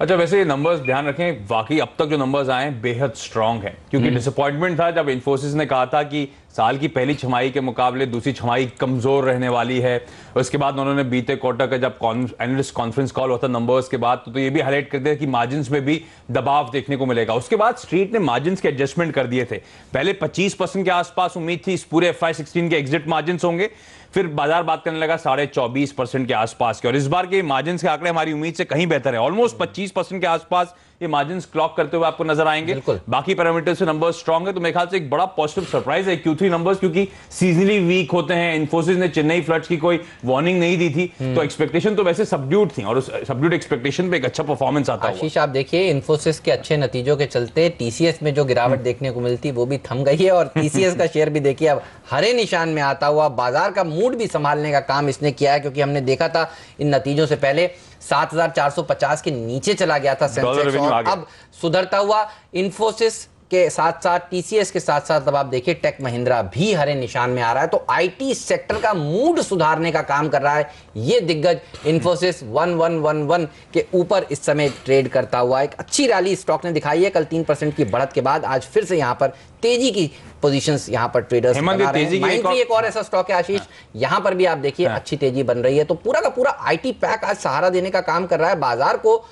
H: अच्छा वैसे ये नंबर्स ध्यान रखें वाकई अब तक जो नंबर्स आए हैं बेहद स्ट्रांग है। क्योंकि डिसअपॉइंटमेंट था जब इन्फोसिस ने कहा था कि साल की पहली छमाही के मुकाबले दूसरी छमाही कमज़ोर रहने वाली है। उसके बाद उन्होंने बीते क्वार्टर का जब एनालिस्ट कॉन्फ्रेंस कॉल होता नंबर्स के बाद तो, तो ये भी हाईलाइट कर दिया कि मार्जिन में भी दबाव देखने को मिलेगा। उसके बाद स्ट्रीट ने मार्जिन के एडजस्टमेंट कर दिए थे। पहले 25 परसेंट के आसपास उम्मीद थी इस पूरे एफ़ के एग्जिट मार्जिन होंगे। फिर बाज़ार बात करने लगा साढ़े चौबीस परसेंट के आसपास के। और इस बार के मार्जिन के आंकड़े हमारी उम्मीद से कहीं बेहतर है। ऑलमोस्ट पच्चीस परसेंट के आसपास ये मार्जिन क्लॉक करते हुए आपको नज़र आएँगे। बाकी पैरामीटर से नंबर्स स्ट्रांग है तो मेरे ख्याल से एक बड़ा पॉजिटिव सरप्राइज़ है क्यू थ्री नंबर्स क्योंकि सीजनली वीक होते हैं। इन्फोसिस ने चेन्नई फ्लड्स की कोई वार्निंग नहीं दी थी। तो एक्सपेक्टेशन तो वैसे सबड्यूट थी और उस सबड्यूट एक्सपेक्टेशन पे एक अच्छा परफॉर्मेंस आता हुआ।
C: आशीष आप देखिए इन्फोसिस के अच्छे नतीजों के चलते टीसीएस में जो गिरावट देखने को मिलती वो भी थम गई है। और टीसीएस का शेयर भी देखिए अब हरे निशान में आता हुआ। बाज़ार का मूड भी संभालने का काम इसने किया है क्योंकि हमने देखा था इन नतीजों से पहले 7450 के नीचे चला गया था सेंसेक्स और अब सुधरता हुआ इन्फोसिस के साथ साथ टीसीएस के साथ साथ। अब आप देखिए टेक महिंद्रा भी हरे निशान में आ रहा है तो आईटी सेक्टर का मूड सुधारने का काम कर रहा है। ये दिग्गज इन्फोसिस 1111 के ऊपर इस समय ट्रेड करता हुआ एक अच्छी रैली स्टॉक ने दिखाई है। कल तीन परसेंट की बढ़त के बाद आज फिर से यहाँ पर तेज़ी की पोजीशंस यहाँ पर ट्रेडर्स बना रहे
H: तेज़ी
C: हैं
H: एक और-
C: एक और ऐसा स्टॉक है आशीष। यहाँ पर भी आप देखिए अच्छी तेज़ी बन रही है। तो पूरा का पूरा आईटी पैक आज सहारा देने का काम कर रहा है। बाज़ार को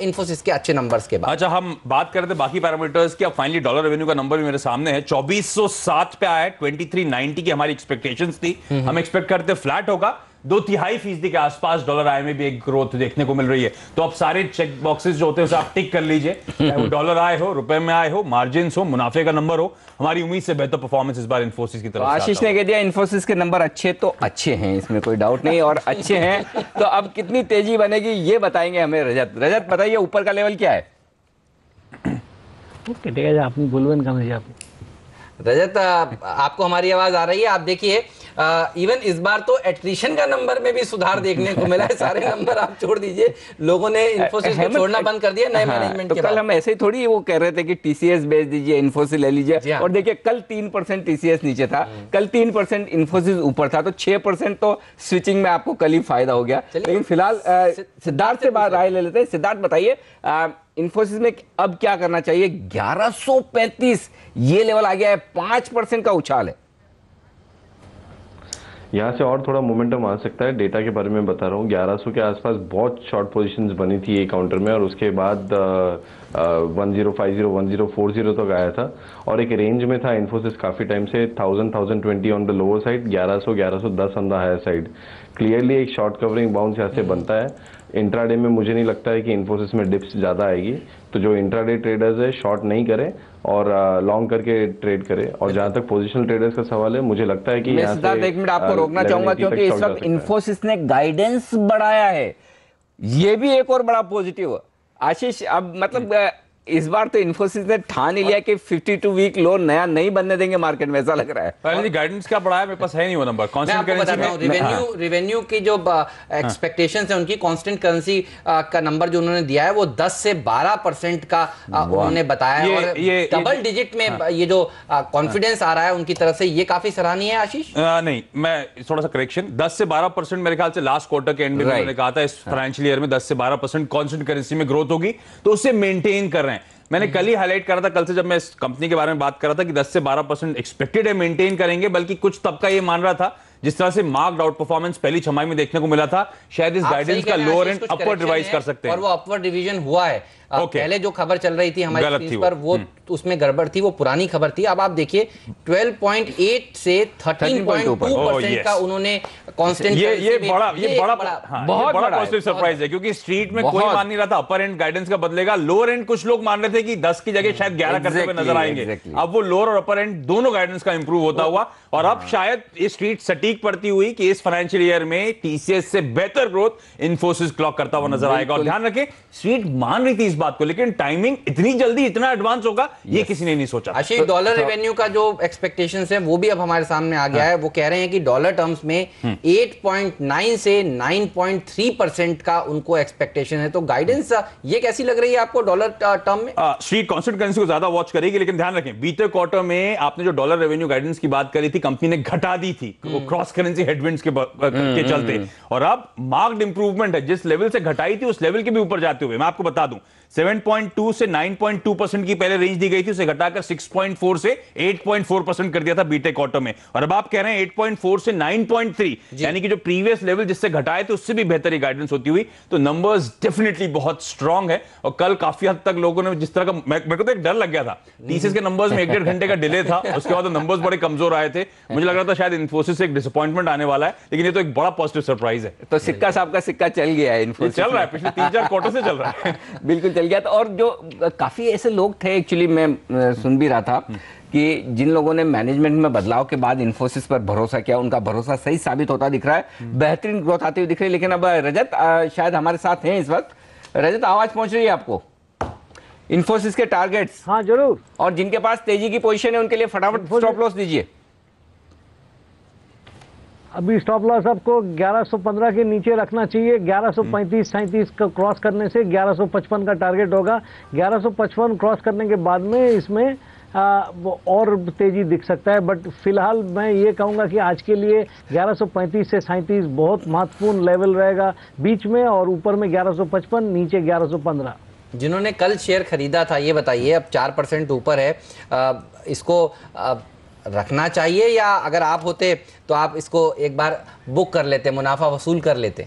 C: इन्फोसिस के अच्छे नंबर्स के बाद।
H: अच्छा हम बात करते हैं बाकी पैरामीटर्स की। अब फाइनली डॉलर रेवेन्यू का नंबर भी मेरे सामने है। 2407 पे आया है। 2390 की हमारी एक्सपेक्टेशंस थी। हम एक्सपेक्ट करते फ्लैट होगा। दो तिहाई फ़ीसदी के आसपास डॉलर आय में भी एक ग्रोथ देखने को मिल रही है। तो आप सारे चेक बॉक्सेस जो होते हैं उसे आप टिक कर लीजिए। वो डॉलर आए हो रुपए में आए हो मार्जिन हो मुनाफे का नंबर हो हमारी उम्मीद से बेहतर परफॉर्मेंस इस बार इन्फोसिस की तरफ़ तो
A: आशीष ने कह दिया इन्फोसिस के नंबर अच्छे तो अच्छे हैं इसमें कोई डाउट नहीं और अच्छे हैं। तो अब कितनी तेज़ी बनेगी ये बताएँगे हमें रजत। रजत बताइए ऊपर का लेवल क्या है?
D: ओके आपने बोलवेन का मुझे आप
C: रजत आपको हमारी आवाज़ आ रही है आप देखिए। इवन इस बार तो एट्रिशन का नंबर में भी सुधार देखने को मिला है। सारे नंबर आप छोड़ दीजिए। लोगों ने इन्फोसिस को छोड़ना बंद कर दिया नए
A: हाँ,
C: मैनेजमेंट
A: तो
C: के
A: कल हम ऐसे ही थोड़ी वो कह रहे थे कि टीसीएस बेच दीजिए इन्फोसिस ले लीजिए।
C: हाँ।
A: और देखिए कल तीन परसेंट टीसीएस नीचे था। कल तीन परसेंट इन्फोसिस ऊपर था। तो छह परसेंट तो स्विचिंग में आपको कल ही फ़ायदा हो गया। लेकिन फ़िलहाल
C: सिद्धार्थ से
A: बात राय ले लेते हैं। सिद्धार्थ बताइए इन्फोसिस में अब क्या करना चाहिए? 1135 ये लेवल आ गया है। पाँच परसेंट का उछाल है।
B: यहाँ से और थोड़ा मोमेंटम आ सकता है। डेटा के बारे में बता रहा हूँ। 1100 के आसपास बहुत शॉर्ट पोजीशंस बनी थी ये काउंटर में और उसके बाद one zero five zero one zero four zero तक आया था। और एक रेंज में था इन्फोसिस काफ़ी टाइम से thousand thousand twenty on the lower side 1100 1110 on the higher side clearly एक शॉर्ट कवरिंग बाउंस यहाँ से बनता है। इंट्राडे में मुझे नहीं लगता है कि इन्फोसिस में डिप्स ज़्यादा आएगी। तो जो इंट्राडे ट्रेडर्स है शॉर्ट नहीं करें और लॉन्ग करके ट्रेड करें। और जहाँ तक पोजिशनल ट्रेडर्स का सवाल है मुझे लगता है कि
A: मैं सिद्धार्थ एक मिनट आपको रोकना चाहूँगा क्योंकि इस वक्त इन्फोसिस ने गाइडेंस बढ़ाया है। ये भी एक और बड़ा पॉजिटिव आशीष अब मतलब इस बार तो इन्फोसिस ने ठान ही लिया कि 52 वीक लो नया नहीं बनने देंगे मार्केट में ऐसा लग रहा है।
H: पहले गाइडेंस क्या है मेरे पास है नहीं वो नंबर
C: मैं
H: कांस्टेंट करेंसी में
C: रिवेन्यू रिवेन्यू की जो एक्सपेक्टेशन है। उनकी कांस्टेंट करेंसी का नंबर जो उन्होंने दिया है वो 10 से 12 परसेंट का उन्होंने बताया
H: ये-
C: और
H: ये- ये-
C: डबल डिजिट में ये जो कॉन्फिडेंस आ रहा है उनकी तरफ़ से ये काफ़ी सराहनीय है आशीष?
H: नहीं मैं थोड़ा सा करेक्शन 10 से 12 परसेंट मेरे ख्याल से लास्ट क्वार्टर के एंड में उन्होंने कहा था इस फाइनेंशियल ईयर में 10 से 12 परसेंट कॉन्स्टेंट करेंसी में ग्रोथ होगी। तो उसे मेंटेन कर रहे हैं। मैंने कल ही हाईलाइट करा था कल से जब मैं इस कंपनी के बारे में बात कर रहा था कि 10 से 12 परसेंट एक्सपेक्टेड है मेंटेन करेंगे बल्कि कुछ तबका ये मान रहा था जिस तरह से मार्क्ड आउट परफॉर्मेंस पहली छमाई में देखने को मिला था शायद इस गाइडेंस का लोअर एंड अपवर्ड रिवाइज कर सकते हैं।
C: और वो अपवर्ड रिवीजन हुआ है।
H: Okay.
C: पहले जो खबर चल रही थी हमारी
H: वो।
C: पर वो उसमें गड़बड़ थी वो पुरानी खबर थी। अब आप देखिए 12.8 से 13.2
A: ऊपर।
H: Oh,
C: परसेंट का उन्होंने कांस्टेंट
H: ये ये बड़ा ये बड़ा हाँ,
A: बहुत
H: बड़ा
A: बड़ा
H: पॉजिटिव सरप्राइज़ है क्योंकि स्ट्रीट में कोई मान नहीं रहा था। अपर एंड गाइडेंस का बदलेगा। लोअर एंड कुछ लोग मान रहे थे कि 10 की जगह शायद 11 करते हुए नज़र आएँगे। अब वो लोअर और अपर एंड दोनों गाइडेंस का इंप्रूव होता हुआ और अब शायद ये स्ट्रीट सटीक पड़ती हुई कि इस फाइनेंशियल ईयर में टीसीएस से बेहतर ग्रोथ इन्फोसिस क्लॉक करता हुआ नज़र आएगा। और ध्यान रखें स्ट्रीट मान रही थी इस बात को लेकिन टाइमिंग इतनी जल्दी इतना एडवांस होगा ये किसी ने नहीं सोचा।
C: आशीष डॉलर रेवेन्यू का जो एक्सपेक्टेशन है वो भी अब हमारे सामने आ गया है। वो कह रहे हैं कि डॉलर टर्म्स में 8.9 से 9.3 परसेंट का उनको एक्सपेक्टेशन है। तो गाइडेंस ये कैसी लग रही है आपको डॉलर टर्म में?
H: स्ट्रीट कांस्टेंट करेंसी को ज़्यादा वॉच करेगी लेकिन ध्यान रखें बीते क्वार्टर में आपने जो डॉलर रेवेन्यू गाइडेंस की बात करी थी कंपनी ने घटा दी थी वो क्रॉस करेंसी हेडविंड्स के, के चलते। और अब मार्क्ड इंप्रूवमेंट है जिस लेवल से घटाई थी उस लेवल के भी ऊपर जाते हुए मैं आपको बता दूँ 7.2 से 9.2 परसेंट की पहले रेंज दी गई थी उसे घटाकर 6.4 से 8.4 परसेंट कर दिया था बीटे क्वार्टर में। और अब आप कह रहे हैं 8.4 से 9.3 यानी कि जो प्रीवियस लेवल जिससे घटाए थे उससे भी बेहतर ही गाइडेंस होती हुई। तो नंबर्स डेफिनेटली बहुत स्ट्रांग है और कल काफ़ी हद तक लोगों ने जिस तरह का मेरे को तो एक डर लग गया था। टीसीएस के नंबर्स में एक डेढ़ घंटे का डिले था उसके बाद नंबर्स बड़े कमज़ोर आए थे। मुझे लग रहा था शायद इन्फोसिस से एक डिसअपॉइंटमेंट आने वाला है लेकिन ये तो एक बड़ा पॉजिटिव सरप्राइज़ है।
A: तो सिक्का साहब का सिक्का चल गया है
H: चल रहा है पिछले तीन चार क्वार्टर से चल रहा है।
A: बिल्कुल चल गया था। और जो काफ़ी ऐसे लोग थे एक्चुअली मैं सुन भी रहा था कि जिन लोगों ने मैनेजमेंट में बदलाव के बाद इन्फोसिस पर भरोसा किया उनका भरोसा सही साबित होता दिख रहा है। बेहतरीन ग्रोथ आती हुई दिख रही है। लेकिन अब रजत शायद हमारे साथ हैं इस वक्त। रजत आवाज़ पहुँच रही है आपको? इन्फोसिस के टारगेट्स
D: हाँ ज़रूर।
A: और जिनके पास तेज़ी की पोजीशन है उनके लिए फटाफट स्टॉप लॉस दीजिए।
D: अभी स्टॉप लॉस आपको 1115 के नीचे रखना चाहिए। 1135 37 का क्रॉस करने से 1155 का टारगेट होगा। 1155 क्रॉस करने के बाद में इसमें आ, और तेज़ी दिख सकता है। बट फ़िलहाल मैं ये कहूँगा कि आज के लिए 1135 से 37 बहुत महत्वपूर्ण लेवल रहेगा। बीच में और ऊपर में 1155 नीचे 1115
C: जिन्होंने कल शेयर खरीदा था ये बताइए अब चार परसेंट ऊपर है। आ, इसको आ, रखना चाहिए या अगर आप होते तो आप इसको एक बार बुक कर लेते मुनाफा वसूल कर लेते?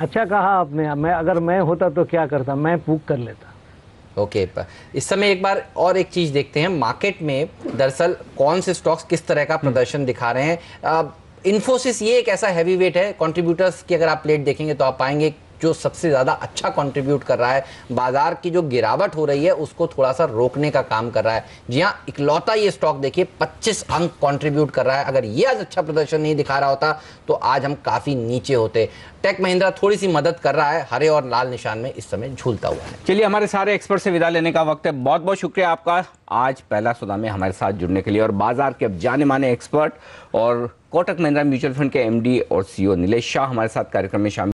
D: अच्छा कहा आपने मैं अगर मैं होता तो क्या करता? मैं बुक कर लेता।
C: ओके प- इस समय एक बार और एक चीज़ देखते हैं। मार्केट में दरअसल कौन से स्टॉक्स किस तरह का प्रदर्शन दिखा रहे हैं? इन्फोसिस ये एक ऐसा हैवी वेट है कंट्रीब्यूटर्स की अगर आप प्लेट देखेंगे तो आप पाएँगे जो सबसे ज़्यादा अच्छा कंट्रीब्यूट कर रहा है, बाज़ार की जो गिरावट हो रही है, उसको थोड़ा सा रोकने का काम कर रहा है। जी हाँ इकलौता ये स्टॉक देखिए 25 अंक कंट्रीब्यूट कर रहा है। अगर ये आज अच्छा प्रदर्शन नहीं दिखा रहा होता तो आज हम काफ़ी नीचे होते। टेक महिंद्रा थोड़ी सी मदद कर रहा है, हरे और लाल निशान में इस समय झूलता हुआ है।
A: चलिए, हमारे सारे एक्सपर्ट से विदा लेने का वक्त है। बहुत बहुत शुक्रिया आपका। आज पहला सौदा में हमारे साथ जुड़ने के लिए और बाज़ार के अब जाने माने एक्सपर्ट और कोटक महिंद्रा म्यूचुअल फंड के एमडी और सीईओ नीलेश शाह हमारे साथ कार्यक्रम में शामिल